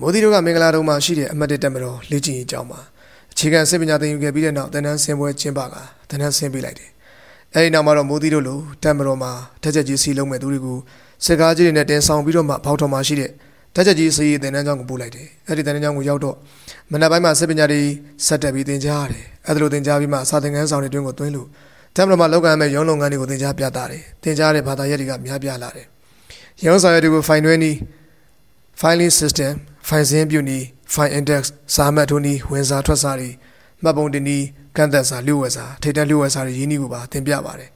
မိုးဒီတို့ကမင်္ဂလာတုံးမှာရှိတဲ့အမတ်တက်မတော်လေ့ကျင့်ရေးကျောင်းမှာအခြေခံစစ်ပညာသင်ယူခဲ့ပြီးတဲ့နောက်တန်းတန်းဆင်းပွဲကျင်းပကတန်းတန်းဆင်းပေးလိုက်တယ်အဲဒီနောက်မှာတော့မိုးဒီတို့လိုတက်မတော်မှာတက်ချက်ကြီးစီလုံးမဲ့သူတွေကိုစစ်ကားကြီးတွေနဲ့တင်ဆောင်ပြီးတော့မှဘောက်တော်မှာရှိတဲ့တက်ချက်ကြီးစီးတင်တန်းကျောင်းကိုပို့လိုက်တယ်အဲဒီတင်တန်းကျောင်းကိုရောက်တော့မနက်ပိုင်းမှာစစ်ပညာတွေဆက်တက်ပြီးသင်ကြားရတယ်အဲဒီလိုသင်ကြားပြီးမှစာသင်ခန်းဆောင်တွေတွင်းကိုသွင်းလို့တမ်မတော်မှာလောက်ကန်မဲ့ရုံးလုပ်ငန်းတွေကိုသင်ကြားပြတာတယ်သင်ကြားတဲ့ဘာသာရပ်တွေကများပြားလာတယ်ရုံးဆောင်ရွက်တွေကို fine တွင်းနီး filing system file စင်းပြုနည်း file index စာမှတ်ထိုးနည်းဝင်စာထွက်စာတွေမှတ်ပုံတင်နည်းကန့်သက်စာလျှို့ဝှက်စာထိတ်တန့်လျှို့ဝှက်စာတွေရင်းနှီးကိုပါသင်ပြပါတယ်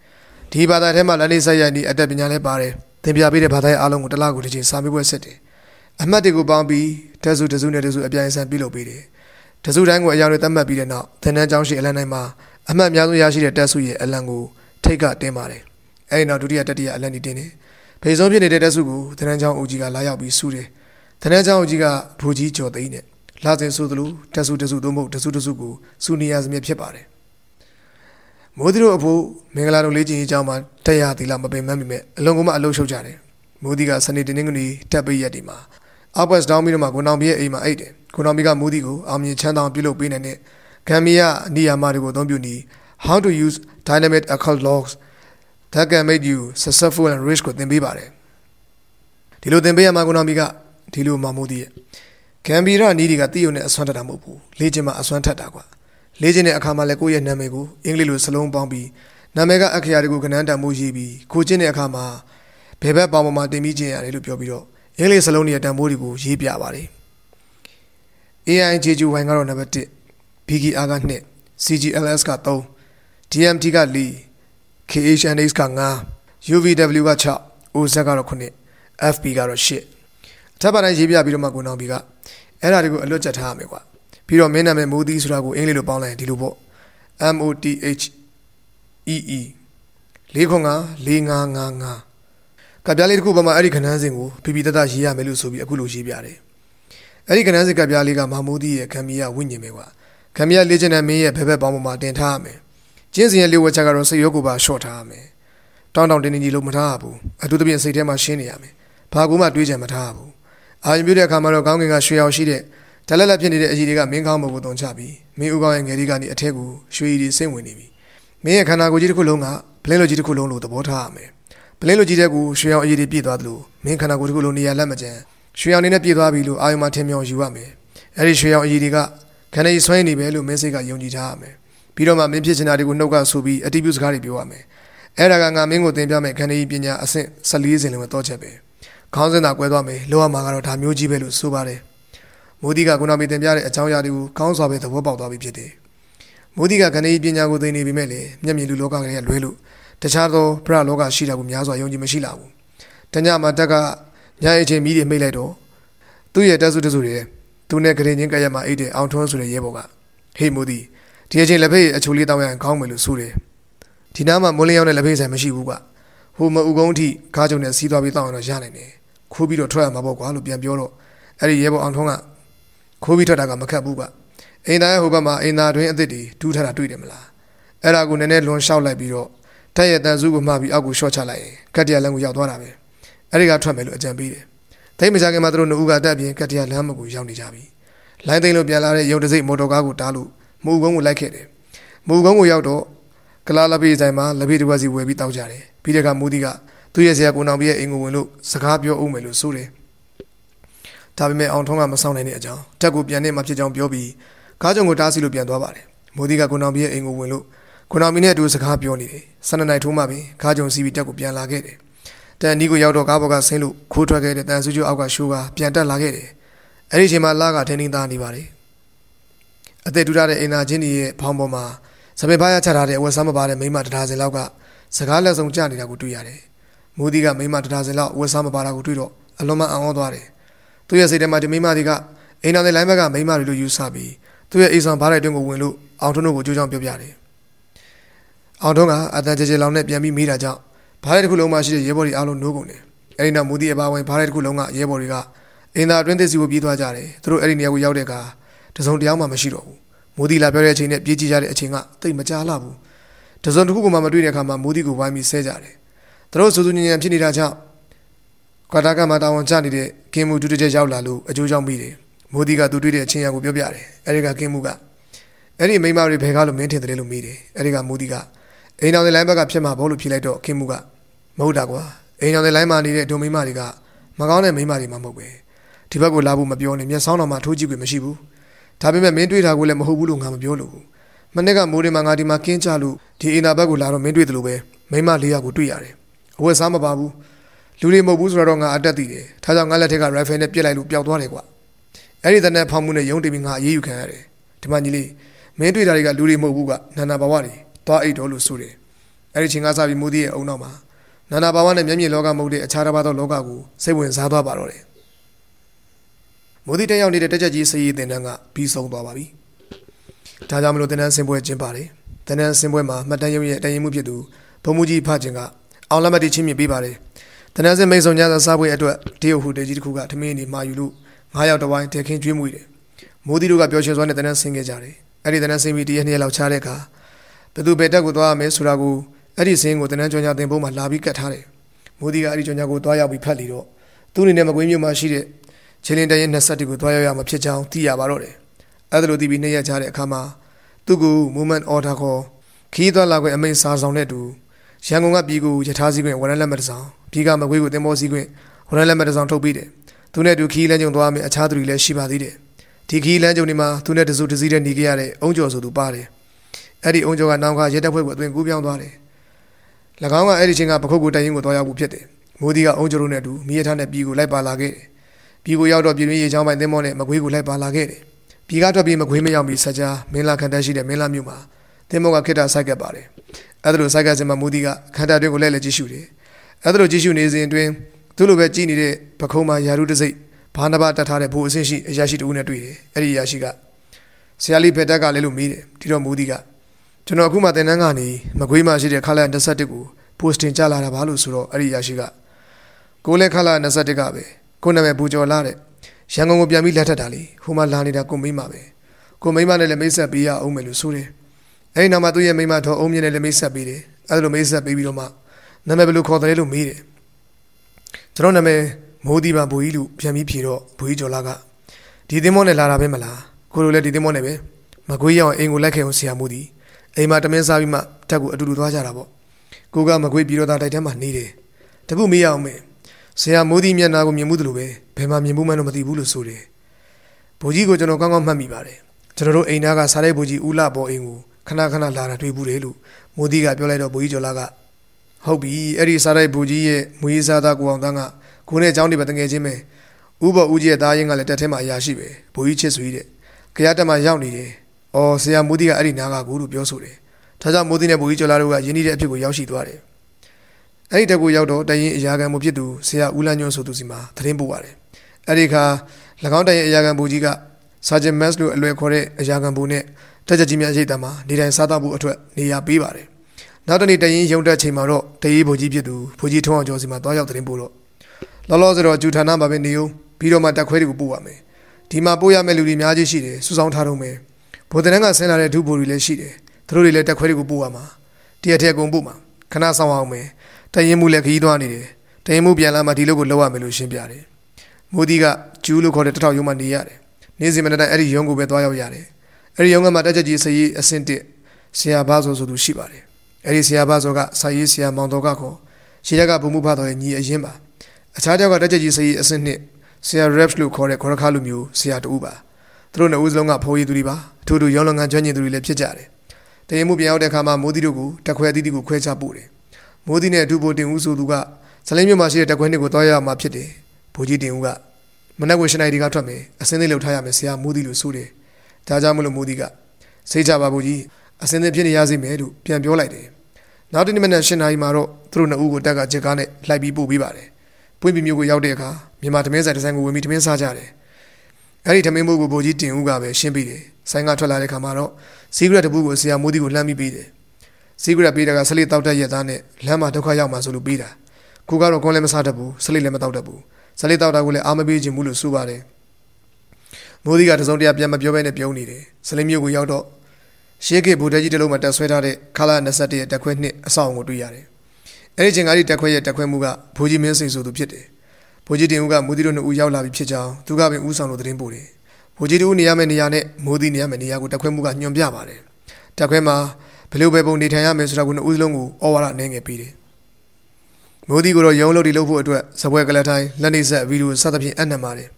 ဒီဘာသာထဲမှာလက်လေးဆက်ရိုက်နည်းအတက်ပညာလည်းပါတယ်သင်ပြပေးတဲ့ဘာသာရဲ့အားလုံးကိုတစ်လကိုတစ်ချိန်စာမေးပွဲစစ်တယ်အမှတ်တွေကိုပေါင်းပြီးတက်စုတစုနဲ့တစုအပြိုင်အဆိုင်ပြုလုပ်ပေးတယ်တစုတိုင်းကိုအရာတွေသတ်မှတ်ပြီးတဲ့နောက်သင်တန်းကျောင်းရှိအလံတိုင်းမှာအမှတ်အများဆုံးရရှိတဲ့တက်စုရဲ့အလံကိုထိတ်ကတင်းပါတယ်အဲဒီနောက်ဒုတိယတတိယအလံဒီတင်းတယ်ဖေဆုံးဖြစ်နေတဲ့တက်စုကိုသင်တန်းကျောင်းအုပ်ကြီးကလာရောက်ပြီးစူးတယ်သင် တန်းကျောင်းအုပ်ကြီးကဘူကြီးကျော်သိန်းနဲ့လာစဉ်ဆိုသလိုတက်စုတက်စုသို့မဟုတ်တက်စုတက်စုကိုစူနေရစမြဖြစ်ပါတယ်မိုးဒီတို့အဖို့မင်္ဂလာတို့လေးကျင်ရေးကျောင်းမှာတက်ရသီလာမပင်မမိမဲ့အလွန်ကမှအလုံးရှုပ်ကြတယ်မိုးဒီကစနေတနင်္ဂနွေတက်ပိတ်ရက်ဒီမှာအောက်ဘတ်ဒေါင်းပြီးတော့မှကိုနောင်ပြရဲ့အိမ်မှာအိတ်တယ်ကိုနောင်ပြကမိုးဒီကိုအောင်မြင်ချမ်းသာပြုလုပ်ပေးနေတဲ့ဂမ်ဘီယာနေရာမှာတွေကိုအသုံးပြုနေ how to use dynamic occult logs that can make you successful and rich ကိုသင်ပေးပါတယ်ဒီလိုသင်ပေးရမှာကိုနောင်ပြက ဒီလိုမှမိုးဒီရဲ့ဂမ်ဘီယာနီးတွေကတိယုံနဲ့အစွမ်းထက်တာမဟုတ်ဘူးလေ့ကျင့်မှအစွမ်းထက်တာကွာလေ့ကျင့်တဲ့အခါမှာလည်းကိုယ့်ရဲ့နာမည်ကိုအင်္ဂလိပ်လိုစလုံးပေါင်းပြီးနာမည်ကအခရာတွေကိုကဏ္ဍတန်မိုးရေးပြီးကိုကျင့်တဲ့အခါမှာဘယ်ဘက်ပေါင်းပေါ်မှာတင်ပြီးကျင့်ရတယ်လို့ပြောပြီးတော့အင်္ဂလိပ်စလုံးတွေတန်ဖိုးတွေကိုရေးပြပါတယ် AI JJ1 ကတော့နံပါတ်1 BGR က2 CGLS က3 DMT က4 KHNX က5 UVW က6 OZ ကတော့9 FP ကတော့8အ ထက်ပိုင်းရေးပြပြီးတော့မှကိုနောင်ဘီကအဲ့ဒါတွေကိုအလွတ်ချက်ထားရမယ်ကွာပြီးတော့မင်းနာမည်မိုးသီးဆိုတာကိုအင်္ဂလိပ်လိုပေါင်းလိုက်ရင်ဒီလိုပေါ့ M O T H E E 405 4555ကပြားလေးတစ်ခုပေါ်မှာအဲ့ဒီခဏန်းစဉ်ကိုပြပြတတရေးရမယ်လို့ဆိုပြီးအခုလိုရေးပြတယ်အဲ့ဒီခဏန်းစဉ်ကပြားလေးကမာမိုးသီးရဲ့ခံမီးရဝိညာဉ်ပဲကွာခံမီးရလေ့ကျင့်တဲ့မင်းရဲ့ဘဲဘက်ပေါင်းပေါ်မှာတင်ထားရမယ်ကျင်းစင်ရဲ့လေဝက်ချက်ကတော့စိတ်ရောကိုပါရှော့ထားရမယ်တောင်းတောင်းတင်းတင်းကြီးလို့မထားရဘူးအထူးသဖြင့်စိတ်ထဲမှာရှင်းနေရမယ်ဘာကူမှတွေးကြံမထားရဘူး အာရုံပြုတဲ့အခါမှာတော့ကောင်းကင်ကရွှေအောင်ရှိတဲ့တလက်လက်ဖြစ်နေတဲ့အကြီးတွေကမင်းကောင်းဘုံကိုတုံချပြီးမင်းဦးကောင်းရဲ့ငယ်လေးကနေအထက်ကိုရွှေရီစိတ်ဝင်နေပြီမင်းရဲ့ခန္ဓာကိုယ်ကြီးတစ်ခုလုံးကပလင်းလိုကြီးတစ်ခုလုံးလို့သဘောထားရမယ်ပလင်းလိုကြီးတဲ့ကူရွှေအောင်အရေးတွေပြည့်သွားသလိုမင်းခန္ဓာကိုယ်တစ်ခုလုံးနေရာလက်မကျန်ရွှေအောင်နေနဲ့ပြည့်သွားပြီလို့အာယုံမှာထင်မြောင်ယူရမယ်အဲ့ဒီရွှေအောင်အရေးတွေကခန္ဓာကြီးဆွဲနေပဲလို့မင်းစိတ်ကယုံကြည်ထားရမယ်ပြီးတော့မှမင်းဖြစ်ချင်တာတွေကိုနှုတ်ကဆိုပြီးအတိပြုစကားတွေပြောရမယ်အဲ့ဒါကငါမင်းကိုသင်ပြမယ်ခန္ဓာကြီးပညာအဆင့်14စင်လုံးပဲတော့ချက်ပဲ ခေါင်းစဉ်သာကွဲသွားမယ်လောရမှာကတော့ဒါမျိုးကြီးပဲလို့ဆိုပါတယ်မိုးဒီကကုနာမီတင်ပြတဲ့အကြောင်းအရာတွေကိုကောင်းစွာပဲသဘောပေါက်သွားပြီဖြစ်တယ်မိုးဒီကခန္ဓာကြီးပညာကိုသင်နေပြီမဲ့လေမျက်မြင်လူလောကကလေးကလွဲလို့တခြားသောပရလောကရှိတာကိုများစွာယုံကြည်မရှိလာဘူးတညမှာတက်ကညအချိန်မီးတွေမိတ်လိုက်တော့သူ့ရဲ့တက်စုတစုတွေသူနဲ့ဂရင်ချင်းကရက်မှာအိတ်တဲ့အောင်ထွန်းဆိုတဲ့ရဲဘော်ကဟေးမိုးဒီဒီအချိန်လက်ဖေးအချိုလေးတောင်းရရင်ကောင်းမယ်လို့ဆိုတယ်ဒီနားမှာမိုးလင်းရောက်တဲ့လက်ဖေးဆိုင်မရှိဘူးကဟိုမအူကုန်းထိကားကြုံနဲ့စီးသွားပြီးတောင်းရတော့ရနိုင်တယ် ခိုးပြီးတော့ထွက်ရမှာပေါ့ကွာလို့ပြန်ပြောတော့အဲ့ဒီရဲဘော်အောင်ထွန်းကခိုးပြီးထွက်တာကမခတ်ဘူးကအိမ်သားရဲ့ဟိုဘက်မှာအိမ်သားတွင်အသစ်တွေတူးထားတာတွေ့တယ်မလားအဲ့ဒါကိုနည်းနည်းလွန်လျှောက်လိုက်ပြီးတော့တက်ရဲ့တန်စုကိုမှပြီးအောက်ကိုရှော့ချလိုက်ရင်ကတ်တရလမ်းကိုရောက်သွားတာပဲအဲ့ဒီကထွက်မယ်လို့အကြံပေးတယ်သိမကြခင်မှာသူတို့နှုတ်ကတက်ပြီးကတ်တရလမ်းမကိုရောက်နေကြပြီလိုင်းသိန်းလို့ပြန်လာတဲ့ရုံတစိမ့်မော်တော်ကားကိုတားလို့မူကုန်းကိုလိုက်ခဲ့တယ်မူကုန်းကိုရောက်တော့ကလာလပိဆိုင်မှာလပိတဝက်စီဝယ်ပြီးတောက်ကြတယ်ပြီးတဲ့ကမူဒီက သူ့ရဲ့ဆရာကိုနောင်ပြီးရဲ့အိမ်ကိုဝင်လို့စကားပြောအောင်မယ်လို့ဆိုတယ်ဒါပေမဲ့အောင်ထုံးကမဆောင်နိုင်တဲ့အကြောင်းတက်ကိုပြန်နေမှဖြစ်ကြောင်းပြောပြီးကားကြုံကိုတားဆီလို့ပြန်သွားပါတယ်မိုးဒီကကိုနောင်ပြီးရဲ့အိမ်ကိုဝင်လို့ကိုနောင်မီနဲ့အတူစကားပြောနေတယ်ဆန္ဒနိုင်ထိုးမှပြီးကားကြုံစီးပြီးတက်ကိုပြန်လာခဲ့တယ်တန်နီကိုရောက်တော့ကားပေါ်ကဆင်းလို့ခိုးထွက်ခဲ့တဲ့တန်စုကျအောက်ကရှိုးကပြန်တက်လာခဲ့တယ်အဲ့ဒီအချိန်မှာလာကထင်းထင်းသားနေပါတယ်အသက်တူထားတဲ့အိမ်သာချင်းကြီးရဲ့ဖောင်းပေါ်မှာစပယ်ပါးရချထားတဲ့အဝတ်စားမပါတဲ့မိမတထားစင်လောက်ကစကားလက်ဆောင်ကြနေတာကိုတွေ့ရတယ် မိုးဒီကမိမတထားစင်လောက်ဝတ်စားမပါတာကိုတွေ့တော့အလွန်မှအံ့ဩသွားတယ်သူ့ရဲ့စိတ်ထဲမှာဒီမိမတွေကအိမ်တော်တဲ့လိုင်းဘက်ကမိမတွေလို့ယူဆပြီးသူ့ရဲ့အိမ်ဆောင်ဘားတဲ့တွင်းကိုဝင်လို့အောင်ထွန်းတို့ကိုကြိုးကြောင်ပြောပြတယ်အောင်ထွန်းကအတန်ကြဲကြဲလောင်နဲ့ပြန်ပြီးမိတာကြောင့်ဘားတဲ့တစ်ခုလုံးမှာရှိတဲ့ရဲဘော်တွေအားလုံးနိုးကုန်တယ်အဲဒီနောက်မိုးဒီအပါဝင်ဘားတဲ့တစ်ခုလုံးကရဲဘော်တွေကအင်းသာအတွင်းသစ်စီကိုပြေးသွားကြတယ်သူတို့အဲ့ဒီနေရာကိုရောက်တဲ့အခါတစုံတယောက်မှမရှိတော့ဘူးမိုးဒီလာပြောတဲ့အချိန်နဲ့ပြေးကြည့်ကြတဲ့အချိန်ကတိတ်မကြားလာဘူးတစုံတစ်ခုကမှမတွေ့တဲ့အခါမှာမိုးဒီကိုဝိုင်းပြီးဆဲကြတယ် သူတို့စူးစူးညံ့ညံ့ဖြစ်နေတာကြောင့်ကွာတာကမှတာဝန်ကျနေတဲ့ကင်းမှုဒုတိယရောက်လာလို့အကျိုးကြောင့်မိတယ်မိုးဒီကသူတွေ့တဲ့အချင်းရကိုပြောပြတယ်အဲဒီကကင်းမှုကအဲ့ဒီမိမတွေဘယ်ကားလို့မင်းထင်တယ်လို့မိတယ်အဲ့ဒီကမိုးဒီကအိမ်တော်တဲ့လိုင်းဘက်ကဖြစ်မှာဘောလို့ဖြေလိုက်တော့ကင်းမှုကမဟုတ်တာကွာအိမ်တော်တဲ့လိုင်းမှာနေတဲ့ဒုမိမတွေကမကောင်းတဲ့မိမတွေမှမဟုတ်ပဲဒီဘက်ကိုလာဖို့မပြောနဲ့မျက်စောင်းတော်မှာထိုးကြည့်ခွင့်မရှိဘူးဒါပေမဲ့မင်းတွေ့တာကိုလည်းမဟုတ်ဘူးလို့ငါမပြောလို့ဘူးမနေ့ကမိုးတွေမှာငါဒီမှာကင်းချလို့ဒီအိမ်သာဘက်ကိုလာတော့မင်းတွေ့တယ်လို့ပဲမိမလေးယောက်ကိုတွေ့ရတယ် အဝတ်စားမပါဘူးလူတွေမဟုတ်ဘူးဆိုတော့ငါအတက်တည်တယ်ဒါကြောင့်ငါလက်ထက်က rifle နဲ့ပြစ်လိုက်လို့ပျောက်သွားတယ်ကွာအဲ့ဒီတနက်ဖောင်းမှုနဲ့ရုံးတင်ပြီးငါအေးယူခံရတယ်ဒီမှာညီလေးမင်းတွေ့တာတွေကလူတွေမဟုတ်ဘူးကနာနာဘဝတွေသွားအိတ်တော်လို့ဆိုတယ်အဲ့ဒီချိန်ကစပြီးမိုးဒီရဲ့အုံနောက်မှာနာနာဘဝနဲ့မျက်မြင်လောကမဟုတ်တဲ့အခြားတစ်ပါးသောလောကကိုစိတ်ဝင်စားသွားပါတော့တယ်မိုးဒီတက်ရောက်နေတဲ့တက်ချက်ကြီးစည်ရည်တင်တန်းကပြီးဆုံးသွားပါပြီဒါကြောင့်မလို့တင်တန်းဆင်ပွဲကျင်းပါတယ်တင်တန်းဆင်ပွဲမှာမှတ်တမ်းရုံရဲ့တရင်မှုဖြစ်သူဘုံမူကြီးဖခြင်းက အောင်လက်မှတ်တီချင်းမြင်ပေးပါတယ်တင်တန်းစင်မိတ်ဆုံညစာစားပွဲအတွက်တရုတ်ဟူတေကြီးတစ်ခုကထမင်းနေမှာယူလို့ငါးယောက်တစ်ဝိုင်းတဲခင်းကျွေးမွေးတယ်မိုးဒီတို့ကပျော်ရွှင်စွာနဲ့တင်တန်းဆင်ခဲ့ကြတယ်အဲ့ဒီတင်တန်းဆင်ပြီးတရက်နှစ်ရက်လောက်ချတဲ့အခါဘယ်သူဘယ်တက်ကိုသွားရမယ်ဆိုတာကိုအဲ့ဒီစင်းကိုတင်တန်းကြောင်ညာတင်ဖို့မှလာပြီးကတ်ထားတယ်မိုးဒီကအဲ့ဒီကြောင်ညာကိုသွားရောက်ပြီးဖတ်လီတော့သူ့အနေနဲ့မကွေးမြို့မှာရှိတဲ့ချင်းလင်းတရင်20ကိုသွားရောက်ရမှာဖြစ်ကြောင်းသိရပါတော့တယ်အဲ့ဒါလိုသိပြီးနှစ်ရက်ချတဲ့အခါမှာသူ့ကို movement order ခေါ်ခီးသွားလာခွင့်အမိန့်စာဆောင်တဲ့တူ ရန်ကုန်ကပြည်ကိုယထာစည်းခွင့်ဝရမ်းလက်မှတ်တစ်ဆောင်ပြည်ကမကွေးကိုတင်မောစည်းခွင့်ဝရမ်းလက်မှတ်တစ်ဆောင်ထုတ်ပေးတယ်သူနဲ့တူခီးလမ်းကြုံသွားမယ်အခြားသူတွေလည်းရှိပါသေးတယ်ဒီခီးလမ်းကြုံဒီမှာသူနဲ့တစုတစည်းတည်းနေကြရတဲ့အုံကျော်ဆိုသူပါတယ်အဲ့ဒီအုံကျော်ကနောက်ကရဲတပ်ဖွဲ့ကိုအသွင်ကူးပြောင်းသွားတယ်၎င်းကအဲ့ဒီချိန်ကပခုတ်ကိုတိုင်ရင်ကိုသွားရောက်ဖို့ဖြစ်တယ်မိုးဒီကအုံကျော်တို့နဲ့အတူမိရထားနဲ့ပြည်ကိုလိုက်ပါလာခဲ့တယ်ပြည်ကိုရောက်တော့ပြည်တွင်းရေချောင်းပိုင်းသင်းမောနဲ့မကွေးကိုလိုက်ပါလာခဲ့တယ်ပြည်ကထွက်ပြီးမကွေးမရောက်မီဆက်ကြားမင်းလာခန်တန်းရှိတဲ့မင်းလာမြို့မှာသင်းမောကခိတ္တစိုက်ကပ်ပါတယ် အဲ့ဒါလိုစိုက်ကပ်စင်မှာမိုးဒီကခန်တာတွင်ကိုလဲလဲကြည့်ရှုတယ်အဲ့ဒါလိုကြည့်ရှုနေစဉ်အတွင်းသူ့လိုပဲကြည်နေတဲ့ပခုံးမှာယာရုတစိတ်ဘာနာပါတတ်ထားတဲ့ဘူအဆင့်ရှိအရာရှိတူနဲ့တွေ့တယ်အဲ့ဒီအရာရှိကဆရာလေးဖက်တက်ကလည်းလို့မေးတယ်ဒီတော့မိုးဒီကကျွန်တော်အခုမှတင်နန်းကနေမကွေးမှရှိတဲ့ခလာ21ကို posting ကြလာတာပါလို့ဆိုတော့အဲ့ဒီအရာရှိကကိုလည်းခလာ21ကပဲကိုနာမည်ဘူကျော်လာတဲ့ရန်ကုန်ကိုပြန်ပြီးလက်ထပ်တာလေဟိုမှာလာနေတာကိုမိမပဲကိုမိမနဲ့လည်းမိတ်ဆက်ပေးရအောင်မယ်လို့ဆိုတယ် အဲ့ဒီနောက်မှာသူ့ရဲ့မိမထော်အုံးမြင့်နဲ့လည်းမိတ်ဆက်ပေးတယ်အဲ့လိုမိတ်ဆက်ပေးပြီးတော့မှနာမည်ဘယ်လိုခေါ်တယ်လို့မေးတယ်ကျွန်တော်နာမည်မိုးဒီပါဘူကြီးလို့ပြန်ပြီးဖြေတော့ဘူကြီးကျော်လာကဒီသင်းမောနဲ့လာတာပဲမလားကိုလိုလည်းဒီသင်းမောနဲ့ပဲမကွေးရောက်အိမ်ကိုလိုက်ခဲ့အောင်ဆရာမိုးဒီအိမ်မှာတမင်းစားပြီးမှတက်ကိုအတူတူသွားကြတာပေါ့ကိုကမကွေးပြီးတော့တိုက်ထဲမှာနေတယ်တခုမေးရအောင်မယ်ဆရာမိုးဒီမျက်နှာကိုမြင်မှုတလို့ပဲဘယ်မှာမြင်မှုမှန်းတော့မသိဘူးလို့ဆိုတယ်ဘိုးကြီးကိုကျွန်တော်ကောင်းကောင်းမှတ်မိပါတယ်ကျွန်တော်တို့အိမ်သားကစားတဲ့ဘိုးကြီးဦးလာပေါ်အိမ်ကို ခဏခဏလာတာတွေ့ဘူးတယ်လို့မိုးသီးကပြောလိုက်တော့ဘူကြီးကျော်လာကဟုတ်ပြီအဲ့ဒီစားတိုက်ဘူကြီးရဲ့မွေးစားသားကိုအောင်တန်းကကိုနဲ့အကြောင်းတွေပဲတငယ်ချင်းပဲဥပဦးကြီးရဲ့သားရင်းကလည်းတက်ထဲမှာအရာရှိပဲဘူကြီးချစ်ဆွေးတဲ့ခရတက်မှာရောက်နေတယ်အော်ဆရာမိုးသီးကအဲ့ဒီနားကကိုလို့ပြောဆိုတယ်ဒါကြောင့်မိုးသီးနဲ့ဘူကြီးကျော်လာတို့ကယင်းဒီတဲ့အဖြစ်ကိုရောက်ရှိသွားတယ်အဲ့ဒီတက်ကိုရောက်တော့တရင်အရာခံမှုဖြစ်သူဆရာဦးလန်းညွန့်ဆိုသူစီမှာသတင်းပို့ပါတယ်အဲ့ဒီခါ၎င်းတရင်အရာခံဘူကြီးကဆာဂျင်မက်စ်လို့အလွယ်ခေါ်တဲ့အရာခံဘူနဲ့ တက်ကြကြီးများရိတ်တမ်းမှာနေတိုင်းစားတော့ဖို့အတွက်နေရာပေးပါတယ်။နောက်တနေ့တရင်ရုံတက်ချိန်မှာတော့တရေးဘိုးကြီးဖြစ်သူဘိုးကြီးထုံးအောင်ကျော်စီမှာတွားရောက်သတင်းပို့တော့လောလောဆယ်တော့ဂျူဌာနမှာပဲနေဦးပြီးတော့မှတက်ခွဲတွေကိုပို့ပါမယ်ဒီမှာပို့ရမယ့်လူတွေအများကြီးရှိတယ်စုဆောင်းထားတော့မယ်ဗိုလ်တန်းကဆင်းလာတဲ့ဒုဗိုလ်တွေလည်းရှိတယ်သူတို့တွေလည်းတက်ခွဲတွေကိုပို့ရမှာတရက်ထက်ကုန်ပို့မှာခဏဆောင်အောင်မယ်တရင်မှုလည်းခီးသွားနေတယ်တရင်မှုပြန်လာမှဒီလိုကိုလောက်ရမယ်လို့ရှင်းပြတယ်မိုးဒီကကျူးလို့ခေါ်တဲ့တထောက်ရုံးမှနေရတယ်နေ့စဉ်မနေ့တိုင်းအဲ့ဒီရုံးကိုပဲသွားရောက်ရတယ် အဲ့ဒီရုံးကမှတက်ချက်ကြီးစရေးအဆင့်တစ်ဆရာဘာဆိုဆိုသူရှိပါတယ်အဲ့ဒီဆရာဘာဆိုကစာရေးဆရာမောင်တော်ကခေါ်ရှေ့ရက်ကဘုံမှုဖတော်ရဲ့ညီအရင်ပါအခြားကြောက်ကတက်ချက်ကြီးစရေးအဆင့်နှစ်ဆရာ reps လို့ခေါ်တဲ့ခေါရခါလူမျိုးဆရာတူပါသူတို့နှစ်ဦးစလုံးကဖိုးရီသူတွေပါအထူးထူးရောင်းလုံငန်းကျွမ်းကျင်သူတွေလည်းဖြစ်ကြတယ်တရင်မှုပြန်ရောက်တဲ့အခါမှာမိုးတီတို့ကိုတက်ခွဲအသီးသီးကိုခွဲခြားပို့တယ်မိုးတီနဲ့အထူးဘိုတင်ဦးဆိုသူကဇလိမ့်မြို့မှာရှိတဲ့တက်ခွဲနှစ်ကိုတွားရမှာဖြစ်တယ်ဘိုးကြီးတင်ဦးကမနက်ဝရှင်နိုင်ဒီကထွက်မယ်အစင်းသေးလှုပ်ထားရမယ်ဆရာမိုးတီလို့ဆိုတယ် ဒါကြောင့်မလို့မိုးတီကစိတ်ချပါဘိုးကြီးအစင်းသေးဖြစ်နေရစေမယ်လို့ပြန်ပြောလိုက်တယ်နောက်တစ်နေ့မနက်၈နာရီမှာတော့သူတို့နှစ်ဦးကိုတက်ကဂျက်ကားနဲ့လိုက်ပြီးပို့ပေးပါတယ်ပွင့်ပြမျိုးကိုရောက်တဲ့အခါမြန်မာသမင်းဆိုင်ဒီဇိုင်းကိုဝင်ပြီးသမင်းစားကြတယ်အဲ့ဒီသမင်းမိုးကိုဘိုးကြီးတင်ဦးကပဲရှင်းပြီးတယ်ဆိုင်ကထွက်လာတဲ့ခါမှာတော့စီဂရက်တပူကိုဆရာမိုးတီကိုလှမ်းပြီးပေးတယ်စီဂရက်ပေးတာကဆလိတောက်တက်ရက်သားနဲ့လမ်းမှာဒုက္ခရောက်မှဆိုလို့ပေးတာခုကတော့ကွန်လည်းမစားတတ်ဘူးဆလိလည်းမတောက်တတ်ဘူးဆလိတောက်တာကိုလည်းအာမပေးခြင်းဘူးလို့ဆိုပါတယ် မိုးတီကတစုံတရာပြန်မပြောဘဲနဲ့ပြုံးနေတယ်ဆလိမျိုးကိုရောက်တော့ရှေးကေဘူတဲကြီးတလုံးမှာတက်ဆွဲထားတဲ့ခလာ21ရဲ့တက်ခွဲနှစ်အဆောင်ကိုတွေ့ရတယ်အဲ့ဒီချိန်ကဒီတက်ခွဲရဲ့တက်ခွဲမှုကဘိုးကြီးမင်းစိန်ဆိုသူဖြစ်တယ်ဘိုးကြီးတင်ဦးကမိုးတီတို့နှစ်ဦးရောက်လာပြီဖြစ်ကြောင်းသူကပင်ဦးဆောင်လို့သတင်းပို့တယ်ဘိုးကြီးတို့နေရမယ့်နေရာနဲ့မိုးတီနေရမယ့်နေရာကိုတက်ခွဲမှုကညွှန်ပြပါတယ်တက်ခွဲမှာဘယ်လိုပဲပုံနေထိုင်ရမယ်ဆိုတာကိုနှစ်ဦးလုံးကိုဩဝါဒအနေငယ်ပေးတယ်မိုးတီကိုတော့ရုံးလို့ဒီလုပ်ဖို့အတွက်စပွဲကလထိုင်းလက်နေဆက်ဗီဒီယိုစသဖြင့်အနံ့ပါတယ်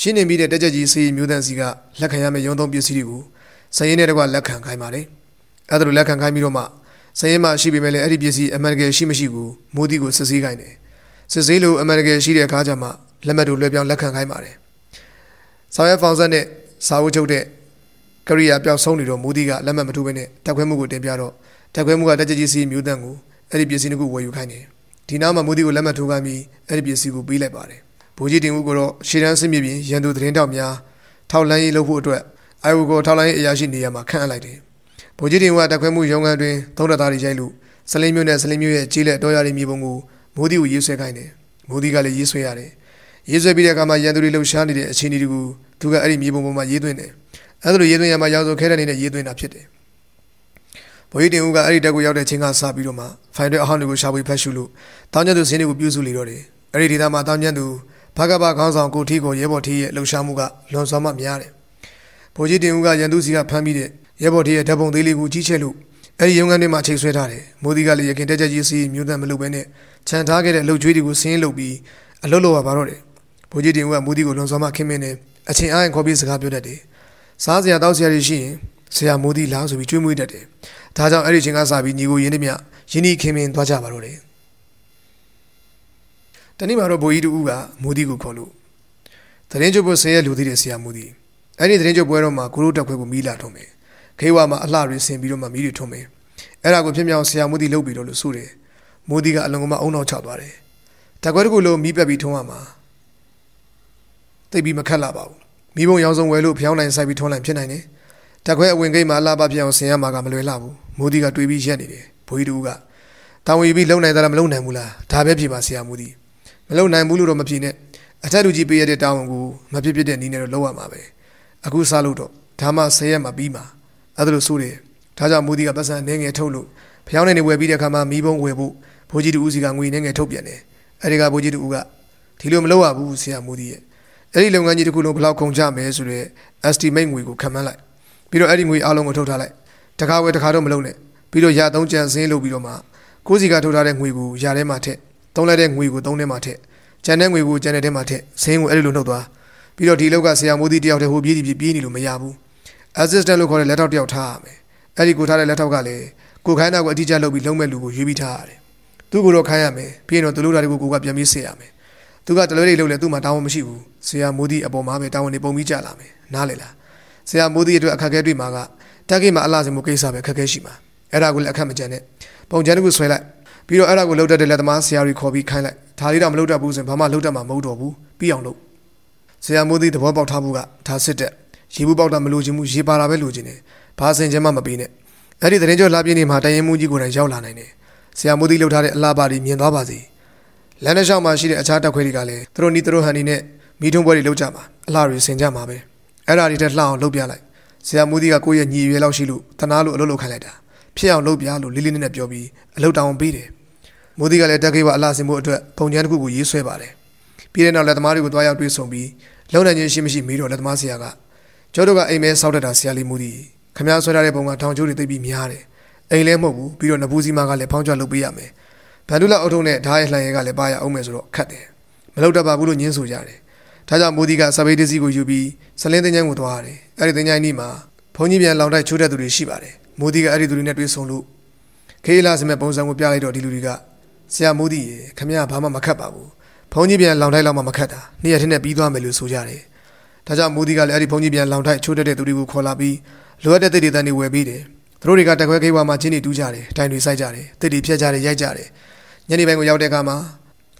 ရှင်းနေပြီးတဲ့တက်ကြကြီးစီမျိုးတန်းစီကလက်ခံရမယ့်ရုံးသုံးပစ္စည်းတွေကိုစရင်နဲ့တကွလက်ခံခိုင်းပါတယ်အဲဒါလိုလက်ခံခိုင်းပြီးတော့မှစရင်မှာရှိပေမဲ့လည်းအဲ့ဒီပစ္စည်းအမှန်တကယ်ရှိမရှိကိုမိုးတီကိုစစ်ဆေးခိုင်းတယ်စစ်ဆေးလို့အမှန်တကယ်ရှိတဲ့အခါကျမှလက်မှတ်တို့လွှဲပြောင်းလက်ခံခိုင်းပါတယ်ဆောင်ရွက်ဖောင်ဆက်နဲ့စာဝတ်ချုပ်တဲ့ကရိယာပျောက်ဆုံးနေတော့မိုးတီကလက်မှတ်မထိုးဘဲနဲ့တက်ခွဲမှုကိုတင်ပြတော့တက်ခွဲမှုကတက်ကြကြီးစီမျိုးတန်းကိုအဲ့ဒီပစ္စည်းတစ်ခုဝယ်ယူခိုင်းတယ်ဒီနောက်မှာမိုးတီကိုလက်မှတ်ထိုးခိုင်းပြီးအဲ့ဒီပစ္စည်းကိုပေးလိုက်ပါတယ် ဘိုးကြီးတင်ဦးကတော့ရှေ့တန်းစစ်မြေပြင်ရန်သူသတင်းတောက်များထောက်လန်းရေးလုပ်ဖို့အတွက်အိုင်ဝကိုထောက်လိုင်းအရာရှိနေရာမှာခန့်အပ်လိုက်တယ်။ဗိုလ်ကြီးတင်ကတက်ခွဲမှုရုံးခန်းတွင်သုံးတပ်သားတွေရိုက်လို့စလင်းမျိုးနဲ့စလင်းမျိုးရဲ့ကြီးလက်တော်ရည်မြေပုံကိုမိုးဒီကိုရေးဆွဲခိုင်းတယ်။မိုးဒီကလည်းရေးဆွဲရတယ်။ရေးဆွဲပြီးတဲ့အခါမှာရန်သူတွေလှုပ်ရှားနေတဲ့အခြေအနေတွေကိုသူကအဲ့ဒီမြေပုံပေါ်မှာရေးသွင်းတယ်။အဲ့ဒါလိုရေးသွင်းရမှာရောက်ဆိုခဲတဲ့နေတဲ့ရေးသွင်းတာဖြစ်တယ်။ဗိုလ်ကြီးတင်ဦးကအဲ့ဒီတက်ကိုရောက်တဲ့ချင်းကစပြီးတော့မှဖိုင်တွေအဟောင်းတွေကိုရှာဖွေဖတ်ရှုလို့တောင်းကျသူစင်းတွေကိုပြုစုလေတော့တယ်။အဲ့ဒီဒေသမှာတောင်းကျသူ ဘဂဗခေါင်းဆောင်ကိုထီကိုရဲဘော်ထီရဲ့လှုပ်ရှားမှုကလွန်စွာမှများတယ်ဗိုလ်ကြီးတင်ဦးကရန်သူစီကဖမ်းပြီးတဲ့ရဲဘော်တီရဲ့ဓာတ်ပုံသေးလေးကိုကြီးချက်လို့အဲဒီရုံးခန်းထဲမှာချိန်ဆွဲထားတယ်မိုးဒီကလည်းရခင်တက်ချက်ကြီးစီမျိုးတန်မလုပ်ဘဲနဲ့ခြံထားခဲ့တဲ့အလုပ်ကျွေးတွေကိုဆင်းလုပ်ပြီးအလုပ်လုပ်ရပါတော့တယ်ဗိုလ်ကြီးတင်ဦးကမိုးဒီကိုလွန်စွာမှခင်မင်းနေအချင်းအားရင်ခေါ်ပြီးစကားပြောတတ်တယ်စားစရာတောက်စရာတွေရှိရင်ဆရာမိုးဒီလားဆိုပြီးကြွေးမွေးတတ်တယ်ဒါကြောင့်အဲ့ဒီချိန်ကစပြီးညီကိုရင်းနှမြရင်းနှီးခင်မင်းသွားကြပါတော့တယ် တနေ့မှာတော့ဘိုးကြီးတူဦးကမိုးဒီကိုခေါ်လို့တရင်ကျုပ်ဖို့ဆင်းရဲလူသေးတဲ့ဆရာမိုးဒီအဲ့ဒီသတင်းကြုတ်ပွဲတော့မှကိုရိုးတက်ခွဲကိုမီးလာထုံးမယ်ခေဝါမှာအလှတွေဆင်ပြီးတော့မှမီးတွေထုံးမယ်အဲ့ဒါကိုဖြစ်မြောင်ဆရာမိုးတီလှုပ်ပြီးတော့လို့ဆိုတယ်မိုးတီကအလုံကမအုံနောက်ချသွားတယ်တက်ခွဲတကူလုံးမီးပက်ပြီးထုံးရမှာတိတ်ပြီးမခက်လာပါဘူးမီးပုံရောင်စုံဝယ်လို့ဖျောင်းနိုင်ဆိုင်ပြီးထုံးလိုက်ဖြစ်နိုင်တယ်တက်ခွဲအဝင်ဂိတ်မှာအလှပပြအောင်ဆင်ရမှာကမလွယ်လှဘူးမိုးတီကတွေးပြီးရက်နေတယ်ဘိုးကြီးတူကတောင်ဝီပြီးလုံနိုင်သလားမလုံနိုင်ဘူးလားဒါပဲဖြေပါဆရာမိုးတီ မလုံနိုင်ဘူးလို့တော့မဖြေနဲ့အထက်လူကြီးပေးရတဲ့တာဝန်ကိုမဖြစ်ဖြစ်တဲ့နည်းနဲ့တော့လုပ်ရမှာပဲအခုစားလို့တော့ဒါမှဆယ်ရက်မှပြီးမှာအဲ့ဒါလို့ဆိုတယ်ဒါကြောင့်မူဒီကပတ်စံနေငယ်ထုတ်လို့ဖျောင်းနေနေဝယ်ပြီးတဲ့အခါမှာမီးပုံးဝယ်ဖို့ဘိုးကြီးတူဦးစီကငွေနေငယ်ထုတ်ပြန်တယ်အဲ့ဒီကဘိုးကြီးတူကဒီလိုမလုပ်ရဘူးဆရာမူဒီရဲ့အဲ့ဒီလုပ်ငန်းကြီးတစ်ခုလုံးဘယ်လောက်ကုန်ကြမယ်ဆိုတော့ estimate ငွေကိုခံမှန်းလိုက်ပြီးတော့အဲ့ဒီငွေအားလုံးကိုထုတ်ထားလိုက်တခါဝယ်တခါတော့မလုပ်နဲ့ပြီးတော့ရသုံးကြံစင်းလုပ်ပြီးတော့မှကိုးစီကထုတ်ထားတဲ့ငွေကိုရထဲမှာထည့် သုံးလိုက်တဲ့ငွေကိုသုံးထဲမှာထည့်ကျန်တဲ့ငွေကိုကျန်တဲ့ထဲမှာထည့်စင်းကိုအဲ့ဒီလိုနှုတ်သွားပြီးတော့ဒီလောက်ကဆရာမိုးသီးတယောက်တည်းဟိုပြေးဒီပြေးနေလို့မရဘူး assistant လို့ခေါ်တဲ့လက်ထောက်တယောက်ထားရမယ်အဲ့ဒီကိုထားတဲ့လက်ထောက်ကလည်းကိုခိုင်းတာကိုအတိအကျလုပ်ပြီးလုံးမဲ့လူကိုရွေးပြီးထားရတယ်သူ့ကိုတော့ခိုင်းရမယ်ပြီးရင်တော့သူတို့ဓာတ်တွေကိုကိုကပြန်ပြီးဆေးရမယ်သူကတလွဲတွေလုပ်လဲသူ့မှာတာဝန်မရှိဘူးဆရာမိုးသီးအပေါ်မှာပဲတာဝန်တွေပုံပြီးကြလာမယ်နားလေလားဆရာမိုးသီးအတွက်အခက်အခဲတွေ့မှာကတက်ကိမှာအလားစင်မှုကိစ္စပဲအခက်အခဲရှိမှာအဲ့ဒါကိုလည်းအခက်မကျန်နဲ့ပုံချမ်းတစ်ခုဆွဲလိုက် ပြီးတော့အဲ့ဒါကိုလှုပ်တတ်တဲ့လက်သမားဆရာကြီးခေါ်ပြီးခိုင်းလိုက်ဒါလေးတော့မလှုပ်တတ်ဘူးဆိုရင်ဘာမှလှုပ်တတ်မှာမဟုတ်တော့ဘူးပြီးအောင်လုပ်ဆရာမိုးသီးသဘောပေါက်ထားဖို့ကဒါစစ်တဲ့ရေဘူးပေါက်တာမလို့ခြင်းမှုရေပါတာပဲလို့ခြင်းတယ်ဘာစင်ချင်းမှမပေးနဲ့အဲ့ဒီသတင်းကြောလာပြင်းနေမှာတရင်မှုကြီးကိုယ်တိုင်ရောက်လာနိုင်တယ်ဆရာမိုးသီးလှုပ်ထားတဲ့အလားပါတွေမြင်သွားပါစေလမ်းတစ်လျှောက်မှာရှိတဲ့အခြားတက်ခွဲတွေကလည်းသူတို့နီးသူတို့ဟန်နီနဲ့မိထုံးပွဲတွေလုပ်ကြမှာအလားတွေဆင်ကြမှာပဲအဲ့ဒါတွေတက်လှအောင်လုပ်ပြလိုက်ဆရာမူဒီကကိုယ့်ရဲ့ညီရွယ်လောက်ရှိလို့တနာလို့အလုပ်လုပ်ခိုင်းလိုက်တာဖြစ်အောင်လုပ်ပြလို့လေးလေးနက်နက်ပြောပြီးအလုပ်တောင်းပေးတယ် မူဒီကလည်းတက်ခေးဝအလားစင်မှုအတွက်ပုံချမ်းတစ်ခုကိုရေးဆွဲပါတယ်ပြီးတဲ့နောက်လက်သမားတွေကိုတွားရောက်တွေ့ဆုံပြီးလုံနိုင်ခြင်းရှိမရှိမိတော့လက်သမားဆရာကကျောတို့ကအိမ်မဲစောက်တတ်တာဆရာလေးမူဒီခမားဆွဲထားတဲ့ပုံကထောင်ကျိုးတွေသိပြီးများတယ်အိမ်လည်းမဟုတ်ဘူးပြီးတော့နဘူးစီမာကလည်းဖောင်းကြလုပ်ပေးရမယ်ဗန်ဒူလာအုပ်ထုံးနဲ့ဓာတ်ရလှန်ရဲကလည်းပါရအောင်မယ်ဆိုတော့ခတ်တယ်မလုပ်တတ်ပါဘူးလို့ညင်းဆိုကြတယ်ဒါကြောင့်မိုဒီကစပိတ်တစီကိုယူပြီးစလင်းတင်ချိုင်းကိုသွားရတယ်အဲ့ဒီတင်ချိုင်းနီးမှာဘုန်းကြီးပြန်လောင်တိုက်ချိုးတဲ့သူတွေရှိပါတယ်မိုဒီကအဲ့ဒီသူတွေနဲ့တွေ့ဆုံလို့ခေးလာစမဲ့ပုံစံကိုပြလိုက်တော့ဒီလူတွေက ဆရာမိုဒီရေခမရဘာမှမခတ်ပါဘူးဘုန်းကြီးပြန်လောင်တိုက်လောက်မှမခတ်တာနေ့ရက်ထင်းနဲ့ပြီးသွားမယ်လို့ဆိုကြတယ်ဒါကြောင့်မိုဒီကလည်းအဲ့ဒီဘုန်းကြီးပြန်လောင်တိုက်ချိုးတဲ့သူတွေကိုခေါ်လာပြီးလိုအပ်တဲ့တိတိတန်တွေဝယ်ပေးတယ်သူတို့တွေကတက်ခွဲခေးဝါမှာချင်းနေတူးကြတယ်တိုင်တွေစိုက်ကြတယ်တိတိဖြတ်ကြတယ်ရိုက်ကြတယ်ညနေပိုင်းကိုရောက်တဲ့အခါမှာ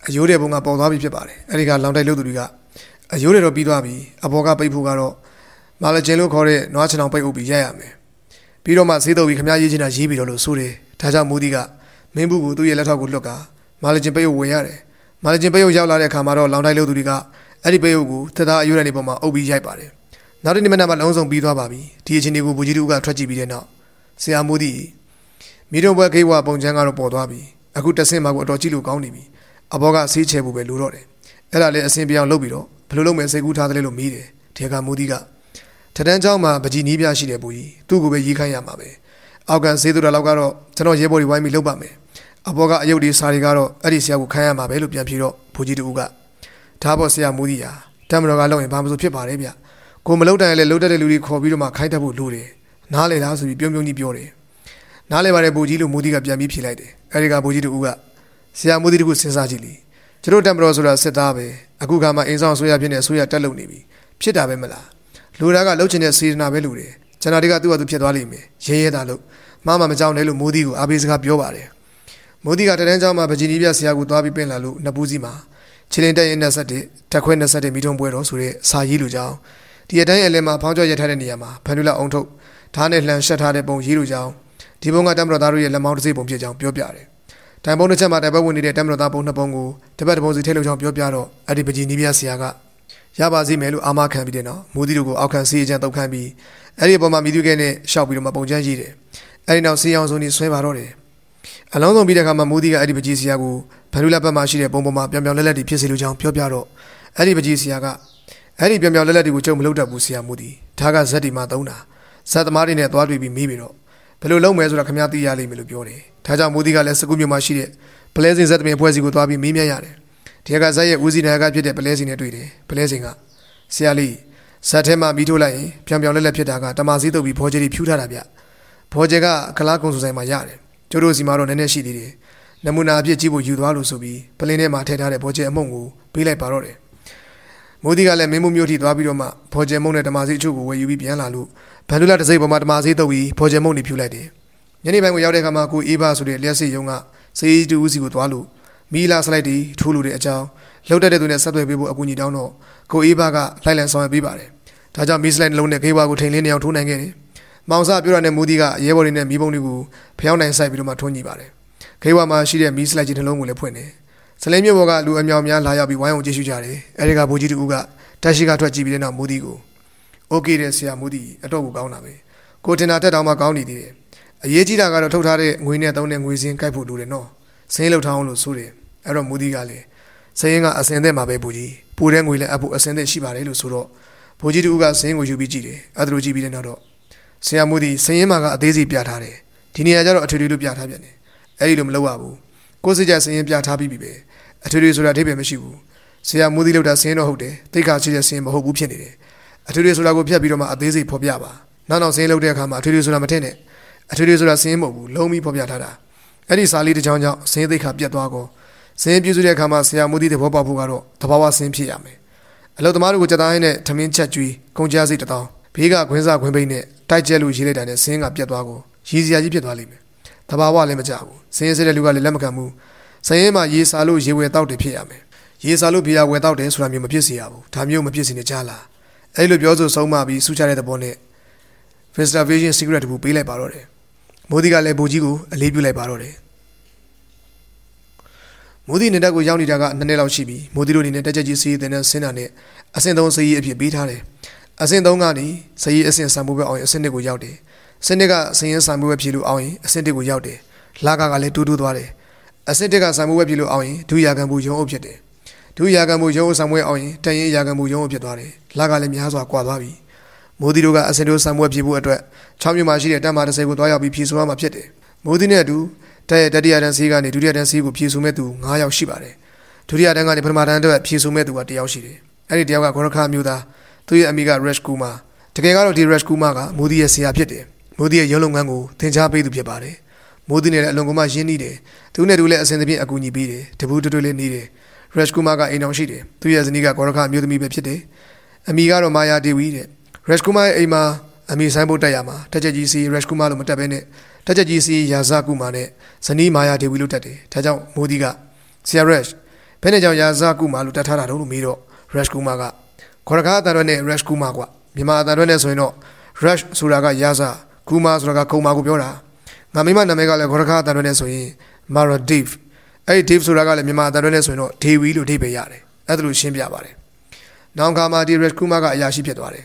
အယိုးတဲ့ဘုံကပေါ်သွားပြီဖြစ်ပါတယ်အဲ့ဒီကလောင်တိုက်လို့သူတွေကအယိုးတွေတော့ပြီးသွားပြီအဘောကပိတ်ဖို့ကတော့မာလကျင်လို့ခေါ်တဲ့နွားချင်အောင်ပိတ်အုပ်ပြီးရိုက်ရမယ်ပြီးတော့မှဈေးတော့ပြီးခမရေးချင်းတာရေးပြီးတော့လို့ဆိုတယ်ဒါကြောင့်မူဒီက မင်းဘူးကိုသူ့ရဲ့လက်ထောက်ကိုလွတ်ကမာလကျင်ပိတ်အုပ်ဝင်ရတယ်မာလကျင်ပိတ်အုပ်ရောက်လာတဲ့အခါမှာတော့လောင်တိုက်လို့သူတွေကအဲ့ဒီပိတ်အုပ်ကိုသက်သားအယိုးတဲ့နေပေါ်မှာအုပ်ပြီးရိုက်ပါတယ်နောက်တစ်နေ့မှမှလုံးစုံပြီးသွားပါပြီဒီအချိန်တွေကိုဘူကြီးတူကထွက်ကြည့်ပြီးတဲ့နောက်ဆရာမူဒီမိတုံဘွက်ခေးဝပုံချမ်းကတော့ပေါ်သွားပြီအခုတဆင့်မှာကိုအတော်ကြည့်လို့ကောင်းနေပြီအဘောကဆေးချဲဖို့ပဲလိုတော့တယ်အဲ့ဒါလည်းအစဉ်ပြောင်းလုပ်ပြီးတော့ဘယ်လိုလုပ်မယ်စိတ်ကူးထားတယ်လို့မေးတယ်ဒီကမူဒီကထတန်းเจ้าမှာပကြီးနီးပြရှိတယ်ပူကြီးသူ့ကိုပဲရေးခိုင်းရမှာပဲအောက်ကန်ဈေးသူတော်လောက်ကတော့ကျွန်တော်ရဲဘော်တွေဝိုင်းပြီးလုပ်ပါမယ် အဘောကအယုတ်ဒီစာတွေကတော့အဲ့ဒီဆရာကိုခိုင်းရမှာပဲလို့ပြန်ဖြေတော့ဘူကြီးတူကဒါပေါ့ဆရာမူဒီရာတမတော်ကလုပ်ရင်ဘာမှမဆိုဖြစ်ပါတယ်ဗျကိုမလုပ်တိုင်လည်းလုပ်တတ်တဲ့လူတွေခေါ်ပြီးတော့မှခိုင်းတတ်ဖို့လိုတယ်နားလေလားဆိုပြီးပြုံးပြုံးကြီးပြောတယ်နားလေပါတယ်ဘူကြီးလို့မူဒီကပြန်ပြီးဖြေလိုက်တယ်အဲ့ဒီကဘူကြီးတူကဆရာမူဒီတခုစဉ်းစားကြည့်လေကျွန်တော်တမတော်ဆိုတာစစ်သားပဲအခုခါမှအင်းဆောင်ဆိုရဖြစ်နေဆိုရတက်လုံနေပြီဖြစ်တာပဲမလားလူသားကလှုပ်ချင်တဲ့စေတနာပဲလူတယ်ကျွန်တော်တွေကသူ့ဟာသူဖြစ်သွားလိမ့်မယ်ရဲရဲတာလို့မမမကြောက်နဲ့လို့မိုးဒီကိုအားပေးစကားပြောပါတယ် မိုးဒီကတန်းကျောင်းမှာဗဂျီနီးပြဆရာကိုသွားပြီးပင့်လာလို့နပူးစီမှာချီလင်းတက်ရင်27တက်ခွဲ27မိထုံပွဲတော်ဆိုတဲ့စာရေးလူကြောင်းဒီအတိုင်းအလဲမှာဖောင်းကျော်ရထားတဲ့နေရာမှာဖန်ဒူလာအောင်ထုတ်ဓာတ်နဲ့လှန်ရှက်ထားတဲ့ပုံရေးလူကြောင်းဒီပုံကတမတော်သားတို့ရဲ့လက်မောင်းတစ်စိတ်ပုံဖြစ်ကြောင်းပြောပြတယ်တိုင်ပုံတစ်ချက်မှာတိုင်ပတ်ဝင်နေတဲ့တမတော်သားပုံနှစ်ပုံကိုတပတ်တပုံစီထဲလို့ကြောင်းပြောပြတော့အဲ့ဒီဗဂျီနီးပြဆရာကရပါစီမယ်လို့အာမခံပြီးတဲ့နောက်မိုးဒီတို့ကိုအောက်ခံစီအကျန်တုတ်ခန့်ပြီးအဲ့ဒီအပေါ်မှာမိသူကဲနဲ့ရှောက်ပြီးတော့မှပုံချမ်းရေးတယ်အဲ့ဒီနောက်စီအောင်စုံနေဆွဲပါတော့တယ် အလုံးစုံပြီးတဲ့အခါမှာမိုးဒီကအဲ့ဒီပကြီးဆရာကိုဗန်ဒူလာဘက်မှာရှိတဲ့ပုံပေါ်မှာပြောင်ပြောင်လက်လက်တွေဖြစ်စေလိုကြောင်းပြောပြတော့အဲ့ဒီပကြီးဆရာကအဲ့ဒီပြောင်ပြောင်လက်လက်တွေကိုကြုံမလုပ်တတ်ဘူးဆရာမိုးဒီဒါကဇက်ဒီမှာသုံးတာဇက်သမားတွေနဲ့သွားတွေ့ပြီးမေးပြီးတော့ဘယ်လိုလုပ်မယ်ဆိုတာခင်ဗျားသိရလိမ့်မယ်လို့ပြောတယ်ဒါကြောင့်မိုးဒီကလည်းစကူးမြို့မှာရှိတဲ့ပလဲစင်ဇက်သမင်ဖွဲ့စီကိုသွားပြီးမေးမြန်းရတယ်ဒီကဇက်ရဲ့ဦးစီးနာကဖြစ်တဲ့ပလဲစင်နဲ့တွေ့တယ်ပလဲစင်ကဆရာလေးဇက်ထဲမှာမီးထိုးလိုက်ရင်ပြောင်ပြောင်လက်လက်ဖြစ်တာကတမာစည်းတုပ်ပြီးဘောကျရီဖြူထားတာဗျဘောကျကကလားကုံစုဆိုင်မှာရတယ် ကျတို့စီမှာတော့နည်းနည်းရှိသေးတယ်နမူနာအဖြစ်ကြည့်ဖို့ယူသွားလို့ဆိုပြီးပလင်းထဲမှာထည့်ထားတဲ့ဘောကျအမုံကိုပေးလိုက်ပါတော့တယ်မိုးဒီကလည်းမင်းမမျိုးထိသွားပြီးတော့မှဘောကျမုံနဲ့တမာစည်းအချို့ကိုဝယ်ယူပြီးပြန်လာလို့ဗန်ဒူလာတစိမ့်ပေါ်မှာတမာစည်းတုပ်ပြီးဘောကျမုံနေဖြူလိုက်တယ်ညနေပိုင်းကိုရောက်တဲ့အခါမှာကိုအေးပါဆိုတဲ့လျှက်စစ်ရုံကစေးတူဦးစီကိုသွားလို့မီလာစလိုက်တီထိုးလို့တဲ့အကြောင်းလှုပ်တက်တဲ့သူနဲ့ဆက်သွယ်ပေးဖို့အကူအညီတောင်းတော့ကိုအေးဘာကလိုက်လံဆောင်ရွက်ပေးပါတယ်။ဒါကြောင့်မီစလိုက်နှလုံးနဲ့ခေးဝါကိုထိန်လင်းနေအောင်ထိုးနိုင်ခဲ့တယ်။ မောင်စာပြောရတဲ့မူဒီကရဲဘော်တွေနဲ့မီးပုံတွေကိုဖျောင်းနိုင်ဆိုင်ပြီးတော့မှထွန်းကြည့်ပါတယ်။ခေးဝါမှာရှိတဲ့မီစလိုက်ကြီးနှလုံးကိုလည်းဖွင့်တယ်။စလင်းမြို့ဘော်ကလူအမြောင်များလာရောက်ပြီးဝိုင်းအောင်ကြည့်ရှုကြတယ်။အဲဒီကဘူကြီးတူကတက်ရှိကထွက်ကြည့်ပြီးတဲ့နောက်မူဒီကိုโอเคတဲ့ဆရာမူဒီအတော့ကိုကောင်းတာပဲ။ကိုတင်တာတက်တောင်မှကောင်းနေသေးတယ်။အရေးကြီးတာကတော့ထုတ်ထားတဲ့ငွေနဲ့သုံးတဲ့ငွေစင်းကိုက်ဖို့လိုတယ်နော်။စင်းလောက်ထားအောင်လို့ဆိုတယ်။အဲ့တော့မူဒီကလည်းစရင်ကအစင်သက်မှာပဲဘူကြီးပူတဲ့ငွေလည်းအဖို့အစင်သက်ရှိပါတယ်လို့ဆိုတော့ဘူကြီးတူကစရင်ကိုယူပြီးကြည့်တယ်အဲ့ဒါလိုကြည့်ပြီးတဲ့နောက်တော့ ဆရာမူဒီစရင်မှာကအသေးစိတ်ပြထားတယ်ဒီနေရာကျတော့အထွေထွေလို့ပြထားပြန်တယ်အဲ့ဒီလိုမလုပ်ရဘူးကိုယ်စိတ်ကြစရင်ပြထားပြီးပြီပဲအထွေထွေဆိုတာအထိပ္ပယ်မရှိဘူးဆရာမူဒီလောက်တာစရင်တော့ဟုတ်တယ်တိတ်ခါရှိတဲ့စရင်မဟုတ်ဘူးဖြစ်နေတယ်အထွေထွေဆိုတာကိုဖြတ်ပြီးတော့မှအသေးစိတ်ဖော်ပြပါနောက်နောက်စရင်လောက်တဲ့အခါမှာအထွေထွေဆိုတာမထင်နဲ့အထွေထွေဆိုတာစရင်မဟုတ်ဘူးလုံးပြီးဖော်ပြထားတာအဲ့ဒီစာလေးတစ်ချောင်းကြောင့်စရင်သိခါပြတ်သွားကောစင်းပြည့်စုတဲ့အခါမှာဆရာမူသီးသဘောပေါက်ဖို့ကတော့တဘာဝဆင်းဖြစ်ရမယ်အလုသမားတို့ကိုကြက်သားရင်းနဲ့ထမင်းချက်ကျွေးကုန်ကြစိတ်တထောင်ဘေးကခွင်းစားခွင်းပိတ်နဲ့ တိုက်ကျဲလို့ရေးလိုက်တာနဲ့ဆင်းကပြတ်သွားကိုရည်စရာကြီးဖြစ်သွားလိမ့်မယ်တဘာဝလည်းမကြဘူးဆင်းရဲတဲ့လူကလည်းလက်မခံဘူးဆင်းရဲမှာရေစာလို့ရေဝယ်တောက်တယ်ဖြစ်ရမယ်ရေစာလို့ဘီယာဝယ်တောက်တယ်ဆိုတာမျိုးမဖြစ်စေရဘူးဒါမျိုးမဖြစ်စေနဲ့ကြားလားအဲ့လိုပြောဆိုဆုံးမပြီးစူးချတဲ့သဘောနဲ့ Preservation Secret တခုပေးလိုက်ပါတော့တယ်မိုးဒီကလည်းဘူကြီးကိုအလေးပြုလိုက်ပါတော့တယ်မိုးဒီနေတက်ကိုရောက်နေတာကနှစ်နှစ်လောက်ရှိပြီမိုးဒီတို့အနေနဲ့တက်ချက်ကြီးစီးတဲ့နဲ့ဆင်းတာနဲ့အဆင့်သုံးစီးအဖြစ်ပေးထားတယ် အဆင့်3ကနေစည်ရည်အဆင့်စံမှုပဲအောင်ရင်အဆင့်1ကိုရောက်တယ်အဆင့်1ကစည်ရင်းစံမှုပဲဖြည့်လို့အောင်ရင်အဆင့်1ကိုရောက်တယ်လာကကလည်းတူးတူးသွားတယ်အဆင့်1ကစံမှုပဲဖြည့်လို့အောင်ရင်ဒုရာခံမှုရုံးအုပ်ဖြစ်တယ်ဒုရာခံမှုရုံးအုပ်စံမှုအောင်ရင်တန်ရင်ရာခံမှုရုံးအုပ်ဖြစ်သွားတယ်လာကလည်းများစွာကွာသွားပြီမိုးဒီတို့ကအဆင့်2စံမှုပဲဖြည့်ဖို့အတွက်6မြို့မှာရှိတဲ့တပ်မ30ကိုတွားရောက်ပြီးဖြည့်ဆိုရမှာဖြစ်တယ်မိုးဒီနဲ့အတူတဲ့ရဲ့တတိယတန်းစီးကနေဒုတိယတန်းစီးကိုဖြည့်ဆိုမဲ့သူ9ယောက်ရှိပါတယ်ဒုတိယတန်းကနေပထမတန်းအတွက်ဖြည့်ဆိုမဲ့သူက1ယောက်ရှိတယ်အဲ့ဒီတယောက်ကဂေါရခါမျိုးသား သူ့ရဲ့အမိက Resh Kumar တကယ်ကတော့ဒီ Resh Kumar ကမိုဒီရဲ့ဆရာဖြစ်တယ်မိုဒီရဲ့ရုံးလုပ်ငန်းကိုသင်ကြားပေးသူဖြစ်ပါတယ်မိုဒီနဲ့လည်းအလွန်ကမှရင်းနှီးတယ်သူနဲ့တူလည်းအစဉ်သဖြင့်အကူအညီပေးတယ်တပူးတူတူလေးနေတယ် Resh Kumar ကအိမ်အောင်ရှိတယ်သူ့ရဲ့ဇနီးကဂေါရခမျိုးသမီးပဲဖြစ်တယ်အမိကတော့မာယာဒေဝီတဲ့ Resh Kumar ရဲ့အိမ်မှာအမိဆိုင်ဖို့တက်ရမှာတက်ချက်ကြီးစီ Resh Kumar လို့မတက်ဘဲနဲ့တက်ချက်ကြီးစီရာဇကူမာနဲ့ဇနီးမာယာဒေဝီလို့တက်တယ်ဒါကြောင့်မိုဒီကဆရာ Resh ဘယ်နဲ့ကြောင့်ရာဇကူမာလို့တက်ထားတာတော့လို့မေးတော့ Resh Kumar က ခေါရကားအတန်ရွက်နဲ့ Resh Kumar ကွာမြန်မာအတန်ရွက်နဲ့ဆိုရင်တော့ Resh ဆိုတာကရာဇကူမာဆိုတာကကုံမာကိုပြောတာငါမိမနာမည်ကလည်းခေါရကားအတန်ရွက်နဲ့ဆိုရင် Mara Dev အဲ့ဒီ Dev ဆိုတာကလည်းမြန်မာအတန်ရွက်နဲ့ဆိုရင်တော့ Devi လို့အဓိပ္ပာယ်ရတယ်အဲ့ဒါလို့ရှင်းပြပါတယ်နောင်ခါမှာဒီ Resh Kumar ကအရာရှိဖြစ်သွားတယ်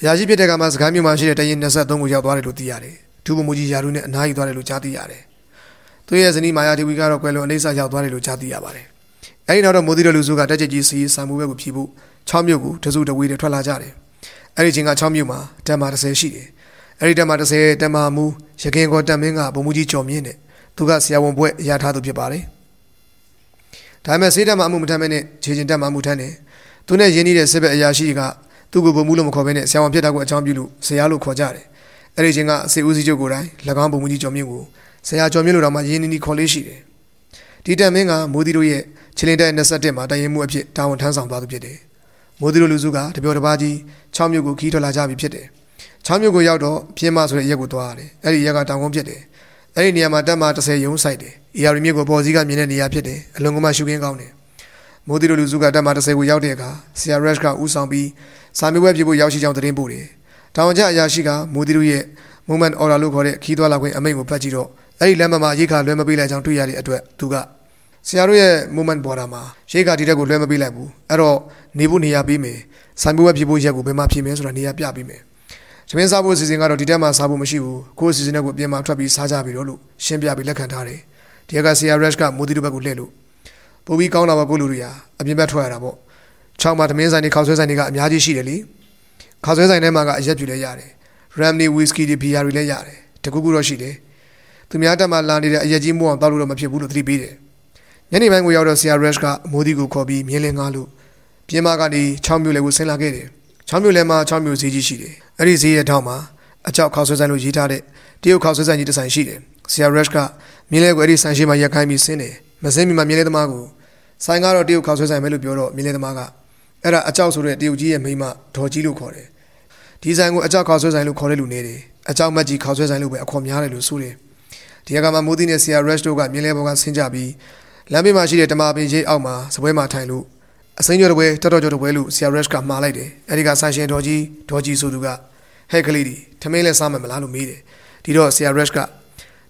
အရာရှိဖြစ်တဲ့ကမှာစကိုင်းမြို့မှာရှိတဲ့တရင်23ကိုရောက်သွားတယ်လို့သိရတယ်ဒုဗမူကြီးယာရုနဲ့အနားယူသွားတယ်လို့ကြားသိရတယ်သူရဲ့ဇနီးမာယာဒေဝီကတော့ကွယ်လွန်အနေဆာရောက်သွားတယ်လို့ကြားသိရပါတယ် အဲဒီနောက်တော့မိုးသီးတော်လူစုကတက်ချက်ကြီးစီစံမှုဘက်ကိုဖြီးဖို့6မြို့ကိုတစုတဝေးတွေထွက်လာကြတယ်အဲဒီချိန်က6မြို့မှာတက်မာ30ရှိတယ်အဲဒီတက်မာ30တက်မာမူရခင်ကောတက်မင်းကဗမူကြီးကျော်မြင့်တဲ့သူကဆရာဝန်ဘွဲ့ရထားသူဖြစ်ပါတယ်ဒါပေမဲ့စေးတက်မာမှုမထမ်းမဲနဲ့ခြေချင်းတက်မာမှုထမ်းတယ်သူနဲ့ရင်းနှီးတဲ့စစ်ဘက်အရာရှိကသူ့ကိုဗမှုလို့မခေါ်ဘဲနဲ့ဆရာဝန်ဖြစ်တာကိုအကြောင်းပြုလို့ဆရာလို့ခေါ်ကြတယ်အဲဒီချိန်ကစေဦးစီးချုပ်ကိုယ်တိုင်၎င်းဗမူကြီးကျော်မြင့်ကိုဆရာကျော်မြင့်လို့တော့မှရင်းနှီးနှီးခေါ်လေးရှိတယ် ဒီတက်မင်းကမိုးသီးတို့ရဲ့ချလင်တဲ့27မှာတရင်မှုအဖြစ်တာဝန်ထမ်းဆောင်သွားသူဖြစ်တယ်။မိုးသီးတို့လူစုကတပြောတပါးကြီး6မြို့ကိုခီးထွက်လာကြပြီဖြစ်တယ်။6မြို့ကိုရောက်တော့ပြင်းမဆိုတဲ့ရက်ကိုသွားရတယ်။အဲ့ဒီရက်ကတောင်ကုန်းဖြစ်တယ်။အဲ့ဒီနေရာမှာတက်မ30ရုံးဆိုင်တယ်။ AR မြစ်ကိုပေါ်စည်းကမြင်တဲ့နေရာဖြစ်တယ်။အလွန်ကမှရှုခင်းကောင်းတယ်။မိုးသီးတို့လူစုကတက်မ30ကိုရောက်တဲ့အခါဆရာ Rush ကဥဆောင်ပြီးစာမေးပွဲပြဖို့ရောက်ရှိကြောင်းသတင်းပို့တယ်။တောင်ကျအရာရှိကမိုးသီးတို့ရဲ့ movement order လို့ခေါ်တဲ့ခီးသွားလာခွင့်အမိန့်ကိုဖတ်ကြည့်တော့အဲ့ဒီလမ်းမမှာရိခါလွှဲမပေးလိုက်ကြောင်းတွေ့ရတဲ့အတွက်သူက ဆရာတို့ရဲ့ moment border မှာရိခါဒီတက်ကိုလွှဲမပေးလိုက်ဘူးအဲ့တော့နေဖို့နေရာပေးမယ်ဆိုင်ပွဲဖြစ်ဖို့ရက်ကိုဘယ်မှာဖြစ်မယ်ဆိုတာနေရာပြပေးမယ်သမင်းစားဖို့အစီအစဉ်ကတော့ဒီတက်မှာစားဖို့မရှိဘူးကိုယ်အစီအစဉ်နဲ့ကိုပြင်မှာထွက်ပြီးစားကြပြီတော့လို့ရှင်းပြပြီးလက်ခံထားတယ်ဒီကဆရာ rush ကမိုးတီတို့ဘက်ကိုလှည့်လို့ပို့ပြီးကောင်းလာပါကိုလူတွေဟာအပြင်ဘက်ထွက်ရတာပေါ့ချောင်းမှာသမင်းဆိုင်တွေခောက်ဆွဲဆိုင်တွေကအများကြီးရှိတယ်လေခောက်ဆွဲဆိုင်ထဲမှာကအရက်ပြူလဲရတယ် Ramney whiskey တွေ beer တွေလည်းရတယ်တကူကူတော့ရှိတယ်သူများတက်မှလာနေတဲ့အရက်ကြီးမိုးအောင်တောက်လို့တော့မဖြစ်ဘူးလို့သတိပေးတယ် ညနေပိုင်းကိုရောက်တော့ဆရာ Rush ကမိုးဒီကိုခေါ်ပြီးမြင်းလင်းကားလို့ပြင်းမကနေ6မြို့လဲကိုဆင်းလာခဲ့တယ်6မြို့လဲမှာ6မြို့ဈေးကြီးရှိတယ်အဲ့ဒီဈေးရဲ့ထောက်မှာအကြောက်ခောက်ဆွဲဆိုင်လို့ရေးထားတဲ့တရုတ်ခောက်ဆွဲဆိုင်ကြီးတစ်ဆိုင်ရှိတယ်ဆရာ Rush ကမြင်းလဲကိုအဲ့ဒီဆိုင်ရှိမှရက်ခိုင်းပြီးဆင်းတယ်မဆင်းမီမှာမြင်းလဲသမားကိုဆိုင်ကတော့တရုတ်ခောက်ဆွဲဆိုင်ပဲလို့ပြောတော့မြင်းလဲသမားကအဲ့ဒါအကြောက်ဆိုတဲ့တရုတ်ကြီးရဲ့မိမဒေါ်ကြီးလို့ခေါ်တယ်ဒီဆိုင်ကိုအကြောက်ခောက်ဆွဲဆိုင်လို့ခေါ်တဲ့လူနေတယ်အကြောက်မက်ကြီးခောက်ဆွဲဆိုင်လို့ပဲအခေါ်များတယ်လို့ဆိုတယ်ဒီကမှာမိုးသီးနဲ့ဆရာ Rush တို့ကမြင်းလဲဘောကဆင်းကြပြီး လမ်းဘေးမှာရှိတဲ့တမာပင်ရိပ်အောက်မှာစပွဲမှာထိုင်လို့အစိမ်းကျော်တပွဲတော်တော်ကျော်တပွဲလို့ဆရာ Rush ကမှားလိုက်တယ်အဲဒီကဆန်ရှင်တော်ကြီးဒေါ်ကြီးဆိုသူကဟဲ့ကလေးဒီထမင်းလဲစားမယ်မလားလို့မေးတယ်ဒီတော့ဆရာ Rush က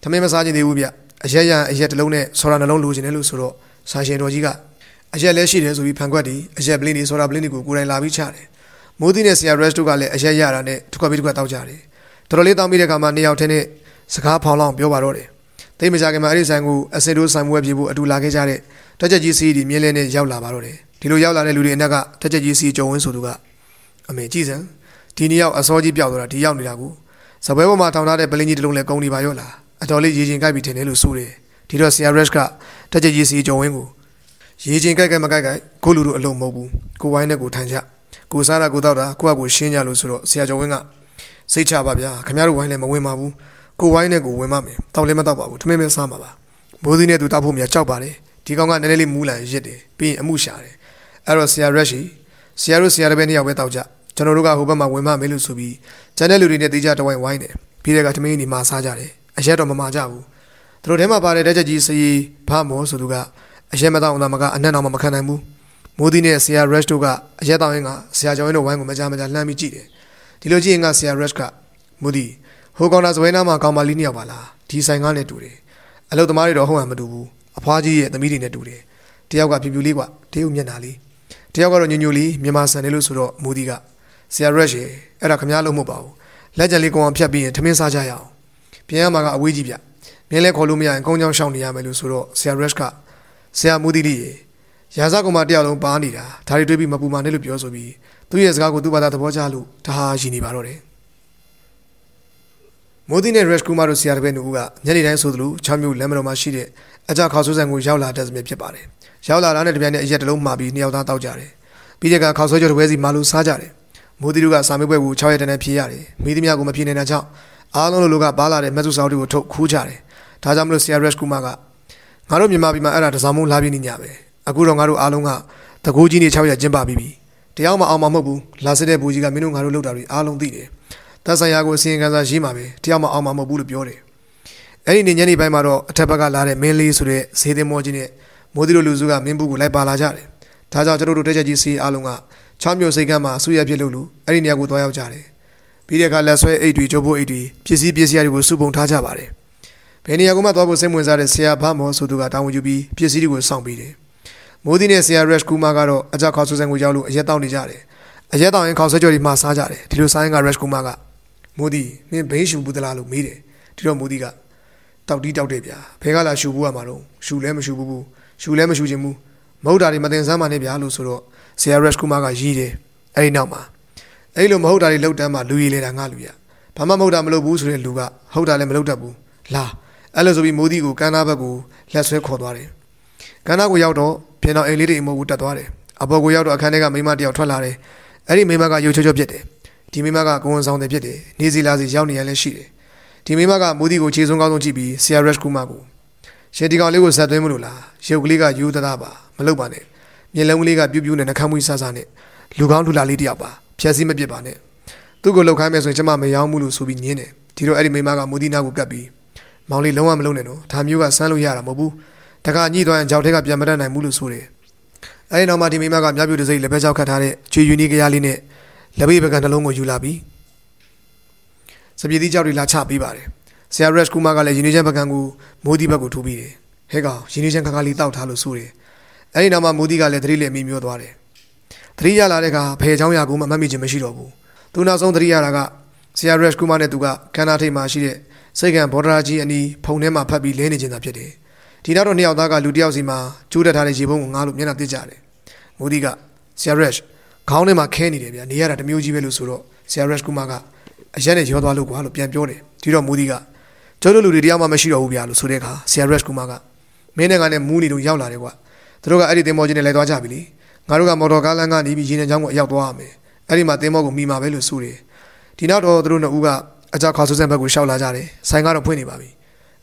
ထမင်းမစားချင်သေးဘူးဗျအရက်ရအရက်တစ်လုံးနဲ့ဆော်ရာနှလုံးလိုချင်တယ်လို့ဆိုတော့ဆန်ရှင်တော်ကြီးကအရက်လဲရှိတယ်ဆိုပြီးဖန်ခွက်ဒီအရက်ပလင်းဒီဆော်ရာပလင်းဒီကိုကိုယ်တိုင်လာပြီးချတယ်မိုးသီးနဲ့ဆရာ Rush တို့ကလည်းအရက်ရတာနဲ့တစ်ခွက်ပြီးတစ်ခွက်တောက်ကြတယ်တော်တော်လေးတောင်းပြီးတဲ့အခါမှာနှစ်ယောက်ထဲနဲ့စကားဖောင်လောင်းပြောပါတော့တယ် သိမကြခင်မှာအဲ့ဒီဆိုင်ကိုအစင်တို့ဆိုင်ပွဲပြေဖို့အတူလာခဲ့ကြတဲ့တက်ချက်ကြီးစီးဒီမြင်းလဲနဲ့ရောက်လာပါတော့တယ်ဒီလိုရောက်လာတဲ့လူတွေအနက်ကတက်ချက်ကြီးစီးကြုံဝင်းဆိုသူကအမေကြည့်စမ်းဒီနေ့ရောက်အစောကြီးပြောက်သွားတာဒီရောက်နေတာကိုစပွဲပေါ်မှာထောင်ထားတဲ့ပလင်းကြီးတစ်လုံးလဲကုန်းနေပါရောလားအတော်လေးရေချင်းကိုက်ပြီးထင်တယ်လို့ဆိုတယ်ဒီတော့ဆီယာရက်စ်ကတက်ချက်ကြီးစီးကြုံဝင်းကိုရေချင်းကိုက်ကိုက်မကိုက်ကိုက်ကိုလူတို့အလုံးမဟုတ်ဘူးကိုဝိုင်းနဲ့ကိုထိုင်ကြကိုစားတာကိုတောက်တာကိုကကိုရှင်းကြလို့ဆိုတော့ဆီယာကြုံဝင်းကစိတ်ချပါဗျာခင်ဗျားတို့ဝိုင်းလည်းမဝင်ပါဘူး ကိုဝိုင်းနဲ့ကိုဝင်မမယ်တောက်လည်းမတောက်ပါဘူးထမင်းမစားမှာပါမိုးသီးနဲ့သူတောက်ဖို့မြတ်ကြောက်ပါတယ်ဒီကောင်ကနည်းနည်းလေးမူးလန်ရစ်တယ်ပြီးရင်အမှုရှာတယ်အဲ့တော့ဆရာရက်ရှိဆရာတို့ဆရာတပည့်နှစ်ယောက်ပဲတောက်ကြကျွန်တော်တို့ကဟိုဘက်မှာဝင်မမယ်လို့ဆိုပြီးကျန်တဲ့လူတွေနဲ့တေးကြတဝိုင်းဝိုင်းတယ်ပြီးတဲ့ကထမင်းကြီးမှာစားကြတယ်အရက်တော့မမာကြဘူးသူတို့ထဲမှာပါတဲ့တက်ချက်ကြီးစရီဖမောဆိုသူကအရက်မတောက်အောင်မကအနက်အောင်မခံနိုင်ဘူးမိုးသီးနဲ့ဆရာရက်တို့ကအရက်တောက်ရင်ကဆရာကျော်ရင်တို့ဝိုင်းကိုမကြမကြလှမ်းပြီးကြည့်တယ်ဒီလိုကြည့်ရင်ကဆရာရက်ကမိုးသီး ဟိုကောင်တာဇဝဲနာမှာကောင်မလေးနှစ်ယောက်ပါလားဒီဆိုင်ကားနဲ့တူတယ်အလုပ်သမားတွေတော့ဟုတ်မှမတူဘူးအဖွားကြီးရဲ့သမီးတွေနဲ့တူတယ်တယောက်ကဖြူဖြူလေးကွာတေးဦးမျက်နှာလေးတတယောက်ကတော့ညညူလီမြန်မာဆန်နေလို့ဆိုတော့မူဒီကဆရာရက်ရှေအဲ့ဒါခမားလုံးမဟုတ်ပါဘူးလက်ကြံလေးကောင်အောင်ဖြတ်ပြီးရင်ထမင်းစားကြရအောင်ပြန်ရမှာကအဝေးကြီးဗျမြင်းလဲခေါ်လို့မရရင်ကောင်းချောင်းရှောင်နေရမယ်လို့ဆိုတော့ဆရာရက်ကဆရာမူဒီလီရေရာဇကောင်မတယောက်လုံးပါနေတာဒါတွေတွေးပြီးမပူမာနဲ့လို့ပြောဆိုပြီးသူ့ရဲ့စကားကိုသူ့ဘာသာသဘောကျလို့ဒါဟာရည်နေပါတော့တယ် မိုဒီနဲ့ရက်ကူမာတို့ဆရာတပည့်တို့ကညနေတိုင်းဆိုသလို6မြို့လမ်းမတော်မှာရှိတဲ့အကြခေါက်ဆိုးဆန်ကိုရောက်လာတဲ့စမြဖြစ်ပါတယ်ရောက်လာတာနဲ့တပြိုင်နက်အရက်တလုံးမှာပြီးနှစ်ယောက်သားတောက်ကြတယ်ပြီးတဲ့ကခေါက်ဆွဲကြော်တပွဲစီမာလို့စားကြတယ်မိုဒီတို့ကစာမေးပွဲကို6ရက်တန်းနဲ့ဖြေရတယ်မိသမျှကိုမဖြေနိုင်တာကြောင့်အားလုံးလိုကပါလာတဲ့မက်ဆုစာအုပ်တွေကိုထုတ်ခူးကြတယ်ဒါကြောင့်မလို့ဆရာရက်ကူမာကငါတို့မြန်မာပြည်မှာအဲ့ဒါတစောင်းမုံလာပြီးနေညပဲအခုတော့ငါတို့အားလုံးကတကူကြီးနေ6ရက်ကျင်းပပြီးပြီတရားမှအောင်မှာမဟုတ်ဘူးလာစစ်တဲ့ဘူကြီးကမင်းတို့ငါတို့လောက်တာတွေအားလုံးသိတယ် သက်ဆိုင်ရာကိုအစီရင်ခံစာရေးမှာပဲတရားမှအောင်မှာမဟုတ်ဘူးလို့ပြောတယ်အဲ့ဒီနေ့ညနေပိုင်းမှာတော့အထက်ဘက်ကလာတဲ့မင်းလေးဆိုတဲ့ဈေးသင်းမောကြီးနဲ့မိုးတီလိုလူစုကမင်းဘူးကိုလိုက်ပါလာကြတယ်ဒါကြောင့်ကျွန်တော်တို့တက်ချက်ကြီးစီအားလုံးက6မြို့စိတ်ကမ်းမှာဆူရဖြစ်လို့လူအဲ့ဒီနေရာကိုသွားရောက်ကြတယ်ပြီးတဲ့အခါလက်ဆွဲအိတ်တွေကျိုးဖို့အိတ်တွေပစ္စည်းပစ္စည်းတွေကိုစုပုံထားကြပါတယ်ဘယ်နေရာကမှသွားဖို့စိတ်ဝင်စားတဲ့ဆရာဖမောဆိုသူကတာဝန်ယူပြီးပစ္စည်းတွေကိုစောင့်ပေးတယ်မိုးဒီနဲ့ဆရာရက်ကူမာကတော့အကြခေါက်ဆူဆန်ကိုရောက်လို့အရက်တောက်နေကြတယ်အရက်တောက်ရင်ခေါက်ဆွဲကြော်ဒီမှာစားကြတယ်ဒီလိုဆိုင်ကရက်ကူမာက မိုးဒီမင်းဘိန်းရှူဘူးသလားလို့မေးတယ်ဒီတော့မိုးဒီကတောက်တီးတောက်တယ်ဗျာဘဲကလာရှူဘူးရမှာတော့ရှူလဲမရှူဘူးဘူးရှူလဲမရှူချင်ဘူးမဟုတ်တာတွေမတင်ဆန်းပါနဲ့ဗျာလို့ဆိုတော့ဆရာရက်ကူမာကရီးတယ်အဲ့ဒီနောက်မှာအဲ့လိုမဟုတ်တာတွေလောက်တန်းမှာလူရည်လေတာငါလူရဘာမှမဟုတ်တာမလုပ်ဘူးဆိုတဲ့လူကဟုတ်တာလည်းမလုပ်တတ်ဘူးလာအဲ့လိုဆိုပြီးမိုးဒီကိုကန်းသားဘက်ကိုလက်ဆွဲခေါ်သွားတယ်ကန်းသားကိုရောက်တော့ပြင်တော်အိမ်လေးတွေအမိုးကိုတက်သွားတယ်အပေါ်ကိုရောက်တော့အခန်းထဲကမိမတယောက်ထွက်လာတယ်အဲ့ဒီမိမကရုပ်ချွတ်ချွတ်ဖြစ်တယ် ဒီမိမကကိုဝန်ဆောင်တယ်ဖြစ်တယ်နေစီလာစီရောက်နေရလဲရှိတယ်ဒီမိမကမိုးဒီကိုခြေစုံကောင်းဆုံးကြည့်ပြီးဆီယာရက်ကူမာကိုရှယ်ဒီကောင်လေးကိုဆက်သွင်းမလို့လားရုပ်ကလေးကယူသသားပါမလုပ်ပါနဲ့မျက်လုံးကလေးကပြူးပြူးနဲ့နှာခမ်းမွေးဆဆနဲ့လူကောင်းလူလာလေးတယောက်ပါဖြက်စီးမပြစ်ပါနဲ့သူ့ကိုလှုပ်ခိုင်းမယ်ဆိုရင်ကျမမရောဘူးလို့ဆိုပြီးညင်းတယ်ဒီတော့အဲ့ဒီမိမကမိုးဒီနာကိုကပ်ပြီးမောင်လေးလုံးဝမလုံးနဲ့နော်ဒါမျိုးကဆန်းလို့ရတာမဟုတ်ဘူးတခါညှိသွားရင်ကြောက်ထဲကပြန်မတတ်နိုင်ဘူးလို့ဆိုတယ်အဲဒီနောက်မှဒီမိမကမြပြူတစိမ့်လက်ဖက်ချောက်ခတ်ထားတဲ့ချွေယူနီကရလေးနဲ့ လက်ပိတ်ပကံနှလုံးကိုယူလာပြီးစပြေးသီးကြောက်တွေလာချပေးပါတယ်ဆရာရက်ကူမာကလည်းယူနီချန်ပကံကိုမိုးဒီဘက်ကိုထိုးပြီးတယ်ဟဲကောင်ယူနီချန်ခါခါလေးတောက်ထားလို့ဆိုတယ်အဲဒီနောက်မှမိုးဒီကလည်းသတိလက်မိမျိုးသွားတယ်သတိရလာတဲ့အခါဖယ်ချောင်းရကူမှမမှတ်မိခြင်းမရှိတော့ဘူးသူနောက်ဆုံးသတိရတာကဆရာရက်ကူမာနဲ့သူကခန္ဓာထိပ်မှာရှိတဲ့စိတ်ကံဘောဒရာကြီးအနီးဖုံထဲမှာဖတ်ပြီးလဲနေခြင်းသာဖြစ်တယ်ဒီနောက်တော့နှစ်ယောက်သားကလူတစ်ယောက်စီမှာကျိုးတက်ထားတဲ့ရေပုံးကိုငားလို့မျက်နှာတစ်ကြတယ်မိုးဒီကဆရာရက် ခေါင်းထဲမှာခဲနေတယ်ဗျာနေရတာတမျိုးကြီးပဲလို့ဆိုတော့ဆရာရက်ကူမာကအရက်နဲ့ရောသွားလို့ကွာလို့ပြန်ပြောတယ်ဒီတော့မိုးဒီကကျိုးတို့လူတွေတရားမှမရှိတော့ဘူးဗျာလို့ဆိုတဲ့အခါဆရာရက်ကူမာကမင်းနဲ့ကနဲ့မူးနေလို့ရောက်လာတယ်ကွာသူတို့ကအဲ့ဒီတင်မောချင်းနဲ့လိုက်သွားကြပြီလေငါတို့ကမော်တော်ကားလမ်းကနေပြီးရေနံချောင်းကိုအရောက်သွားရမယ်အဲ့ဒီမှာတင်မောကိုမိမှာပဲလို့ဆိုတယ်ဒီနောက်တော့သူတို့နှစ်ဦးကအကြောက်ခါဆူဆန်ဘက်ကိုရှောက်လာကြတယ်ဆိုင်ကတော့ဖွင့်နေပါပြီ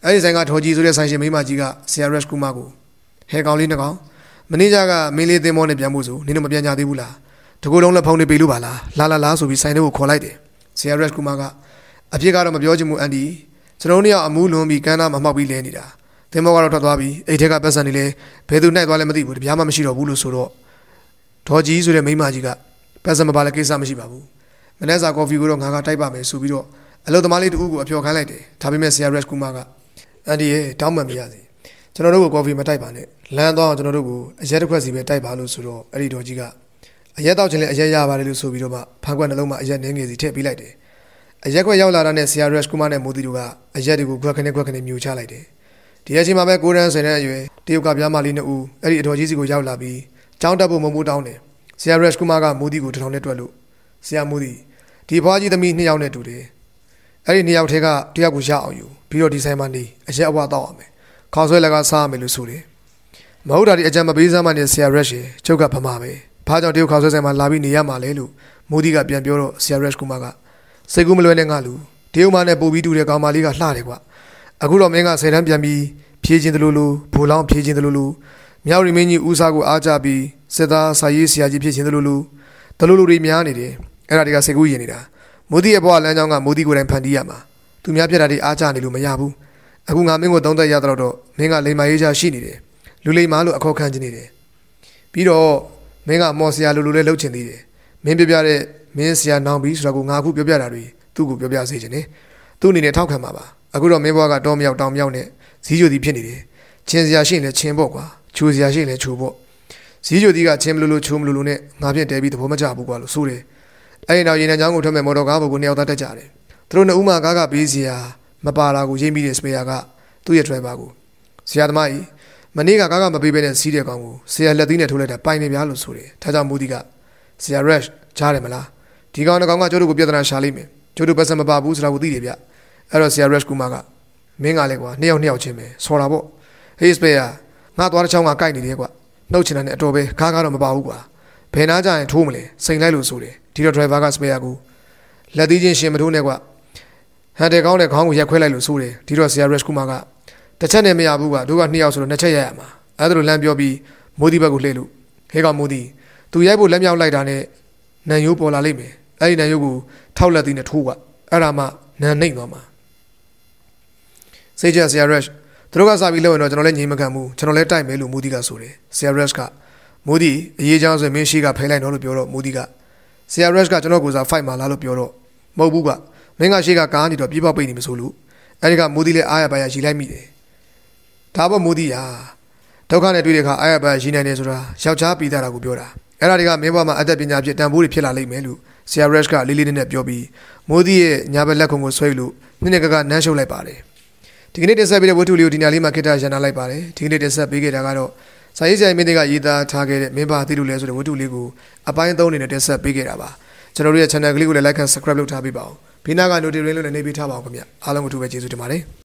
အဲ့ဒီဆိုင်ကထော်ကြီးဆိုတဲ့ဆိုင်ရှင်မိမကြီးကဆရာရက်ကူမာကိုဟဲကောင်လေးနှကောင်မင်းကြီးကမင်းလေးသင်းမောနဲ့ပြန်ဖို့ဆိုနင်းတို့မပြန်ကြသေးဘူးလား တကူလုံးလက်ဖုံးနေပေးလို့ပါလားလာလာလာဆိုပြီးဆိုင်ထဲကိုခေါ်လိုက်တယ်ဆရာရက်ကူမာကအပြစ်ကတော့မပြောချင်ဘူးအန်ဒီကျွန်တော်တို့ကအမူးလွန်ပြီးကန်းသားမမှောက်ပြီးလဲနေတာသင်းမောကတော့ထွက်သွားပြီးအိတ်ထဲကပတ်စံနေလဲဘယ်သူနှိုက်သွားလဲမသိဘူးတပြားမှမရှိတော့ဘူးလို့ဆိုတော့ဒေါ်ကြီးဆိုတဲ့မိမကြီးကပတ်စံမပါလဲကိစ္စမရှိပါဘူးမနေ့စာကော်ဖီကိုတော့ငါကတိုက်ပါမယ်ဆိုပြီးတော့အလုပ်သမားလေးတူကိုအဖျော်ခိုင်းလိုက်တယ်ဒါပေမဲ့ဆရာရက်ကူမာကအန်ဒီရဲ့တောင်းပန်မရစေကျွန်တော်တို့ကိုကော်ဖီမတိုက်ပါနဲ့လမ်းတော့ကျွန်တော်တို့ကိုအရက်တစ်ခွက်စီပဲတိုက်ပါလို့ဆိုတော့အဲ့ဒီတော်ကြီးက အရက်တော့ချင်းလည်းအရက်ရပါတယ်လို့ဆိုပြီးတော့မှဖန်ခွက်နှလုံးမှာအရက်နှင်းငယ်စီထည့်ပေးလိုက်တယ်အရက်ခွက်ရောက်လာတာနဲ့ဆရာရက်ကူမာနဲ့မိုးတီတို့ကအရက်တွေကိုခွက်ခနဲ့ခွက်ခနဲ့မြူချလိုက်တယ်ဒီအချိန်မှာပဲကိုရန်ဆယ်တဲ့အရွယ်တရုတ်ကပြားမလေးနှစ်ဦးအဲ့ဒီအတော်ကြီးစီကိုရောက်လာပြီးကြောင်းတက်ဖို့မမိုးတောင်းတယ်ဆရာရက်ကူမာကမိုးတီကိုတထောင်နဲ့တွက်လို့ဆရာမိုးတီဒီဘွားကြီးသမီးနှစ်ယောက်နဲ့တူတယ်အဲ့ဒီနှစ်ယောက်ထဲကတယောက်ကိုရအောင်ယူပြီးတော့ဒီဆိုင်မှာနေအရက်အဝတောက်ရမယ်ခေါင်းဆွဲလက်ကစားရမယ်လို့ဆိုတယ်မဟုတ်တာဒီအကြံမပေးစမ်းမနဲ့ဆရာရက်ရှင်ချုပ်ကဖမှာပဲ ဘာကြောင့်တရုတ်ခေါင်းဆွဲဆိုင်မှာလာပြီးနေရမှာလဲလို့မိုးဒီကပြန်ပြောတော့ဆရာရက်ကူမာကစိတ်ကူးမလွဲနဲ့ငါလူတရုတ်မနဲ့ပို့ပြီးတူတဲ့ကောင်မလေးကလှတယ်ကွာအခုတော့မင်းကဆယ်တန်းပြန်ပြီးဖြည့်ချင်းတလူလူဘိုလောင်းဖြည့်ချင်းတလူလူမြောက်ရီမင်းကြီးဦးစားကိုအားကြပြီးစစ်သားစာရေးဆရာကြီးဖြစ်ချင်းတလူလူတလူလူတွေများနေတယ်အဲ့ဒါတွေကစိတ်ကူးရင်နေတာမိုးဒီရဲ့ဘဝလမ်းကြောင်းကမိုးဒီကိုယ်တိုင်ဖန်တီးရမှာသူများပြတာတွေအားကြနေလို့မရဘူးအခုငါမင်းကိုသုံးသက်ရတော့တော့မင်းကလိမ္မာရေးချရှိနေတယ်လူလိမ္မာလို့အခေါ်ခံချင်နေတယ်ပြီးတော့ မင်းကမော်ဆရာလူလူလေးလှုပ်ချင်သေးတယ်မင်းပြပြတဲ့မင်းဆရာနောင်ပြီးဆိုတာကိုငါအခုပြောပြတာတွေသူ့ကိုပြောပြစေချင်တယ်သူ့အနေနဲ့ထောက်ခံပါပါအခုတော့မင်းဘွားကတော့မြောက်တောင်မြောက်နဲ့ဇီးကြိုသည်ဖြစ်နေတယ်ချင်းစရာရှိရင်လည်းချင်းပေါ့ကွာချိုစရာရှိရင်လည်းချိုပေါ့ဇီးဂျိုတီကချင်းမလူလူချုံမလူလူနဲ့ငါဖြင့်တဲပြီးသဘောမကျဘူးကွာလို့ဆိုတယ်အဲ့ဒီနောက်ရေနံချောင်းကိုထွက်မဲ့မော်တော်ကားပေါ်ကိုနှစ်ယောက်သားတက်ကြတယ်သူတို့နှစ်ဦးမှကားကဘေးစီယာမပါလာကိုရိမ့်ပြီးတဲ့စပီယာကသူ့ရဲ့ driver ကိုဆရာသမားကြီး မနေ့ကကားကမပေးဘဲနဲ့စီးတဲ့ကောင်ကိုဆရာလက်သီးနဲ့ထိုးလိုက်တာပိုင်နေပြားလို့ဆိုတယ်ဒါကြောင့်မူဒီကဆရာ rush ကြားတယ်မလားဒီကောင်တစ်ကောင်ကကျိုးတို့ကိုပြဿနာရှာလိမ့်မယ်ကျိုးတို့ပတ်စံမပါဘူးဆိုတာကိုသိတယ်ဗျအဲ့တော့ဆရာ rush ကူမာကမင်းကလည်းကွာနှစ်ယောက်နှစ်ယောက်ချင်းပဲဆော်တာပေါ့ hey spare ငါသွားတဲ့ချောင်းကကိုက်နေတယ်ကွာနှုတ်ချင်တယ်နဲ့အတော်ပဲကားကားတော့မပါဘူးကွာဘယ်နာကြရင်ထိုးမလဲစိန်လိုက်လို့ဆိုတယ်ဒီတော့ driver က spare ကိုလက်သီးချင်းရှင်မထိုးနဲ့ကွာဟန်တယ်ကောင်းတဲ့ခေါင်းကိုရက်ခွဲလိုက်လို့ဆိုတယ်ဒီတော့ဆရာ rush ကူမာက တစ်ချက်နဲ့မရဘူးကွာတို့ကနှစ်ယောက်ဆိုတော့နှစ်ချက်ရရမှာအဲ့ဒါလိုလမ်းပြောပြီးမိုးဒီဘက်ကိုလှည့်လို့ဟဲကောင်မိုးဒီသူရိုက်ဖို့လက်မြောက်လိုက်တာနဲ့နန်ယိုးပေါ်လာလိမ့်မယ်အဲ့ဒီနန်ယိုးကိုထောက်လက်သီးနဲ့ထိုးကွာအဲ့ဒါမှနန်နှိမ့်သွားမှာစိတ်ကြဆရာ rush သူတို့ကစာပြီးလို့ရင်တော့ကျွန်တော်လည်းငြိမ်မခံဘူးကျွန်တော်လည်းတိုက်မယ်လို့မိုးဒီကဆိုတယ်ဆရာ rush ကမိုးဒီအရေးချောင်းဆိုမင်းရှိကဖယ်လိုက်တော့လို့ပြောတော့မိုးဒီကဆရာ rush ကကျွန်တော်ကိုစား fight မှာလားလို့ပြောတော့မဟုတ်ဘူးကမင်းကရှိကကားနေတော့ပြေးပေါက်ပိတ်နေမဆိုလို့အဲ့ဒီကမိုးဒီလည်းအားရပါရရီလိုက်မိတယ် ဒါပေါ့မိုးဒီဟာဒုက္ခနဲ့တွေ့တဲ့အခါအားရပါရရီနိုင်တယ်ဆိုတာယောက်ျားပြီးသားတာကိုပြောတာအဲ့ဒါတွေကမင်းဘဝမှာအသက်ပညာဖြစ်တန်ဖိုးတွေဖြစ်လာလိမ့်မယ်လို့ဆရာ rush ကလေးလေးနက်နက်ပြောပြီးမိုးဒီရဲ့ညာဘက်လက်ခုံကိုဆွဲလို့နည်းနည်းကကနမ်းရှုပ်လိုက်ပါတယ်ဒီကနေ့တင်ဆက်ပေးတဲ့ဝတ္ထုလေးကိုဒီညလေးမှာခေတ္တရန်နာလိုက်ပါတယ်ဒီကနေ့တင်ဆက်ပေးခဲ့တာကတော့စာရေးဆရာမင်းတွေကရေးသားထားခဲ့တဲ့မင်းပါသိလို့လဲဆိုတဲ့ဝတ္ထုလေးကိုအပိုင်း၃အနေနဲ့တင်ဆက်ပေးခဲ့တာပါကျွန်တော်တို့ရဲ့ channel ကလေးကိုလည်း like and subscribe လုပ်ထားပေးပါဦးဘေးနားက notification လေးနဲ့နှိပ်ပေးထားပါအောင်ခင်ဗျအားလုံးကိုအထူးပဲကျေးဇူးတင်ပါတယ်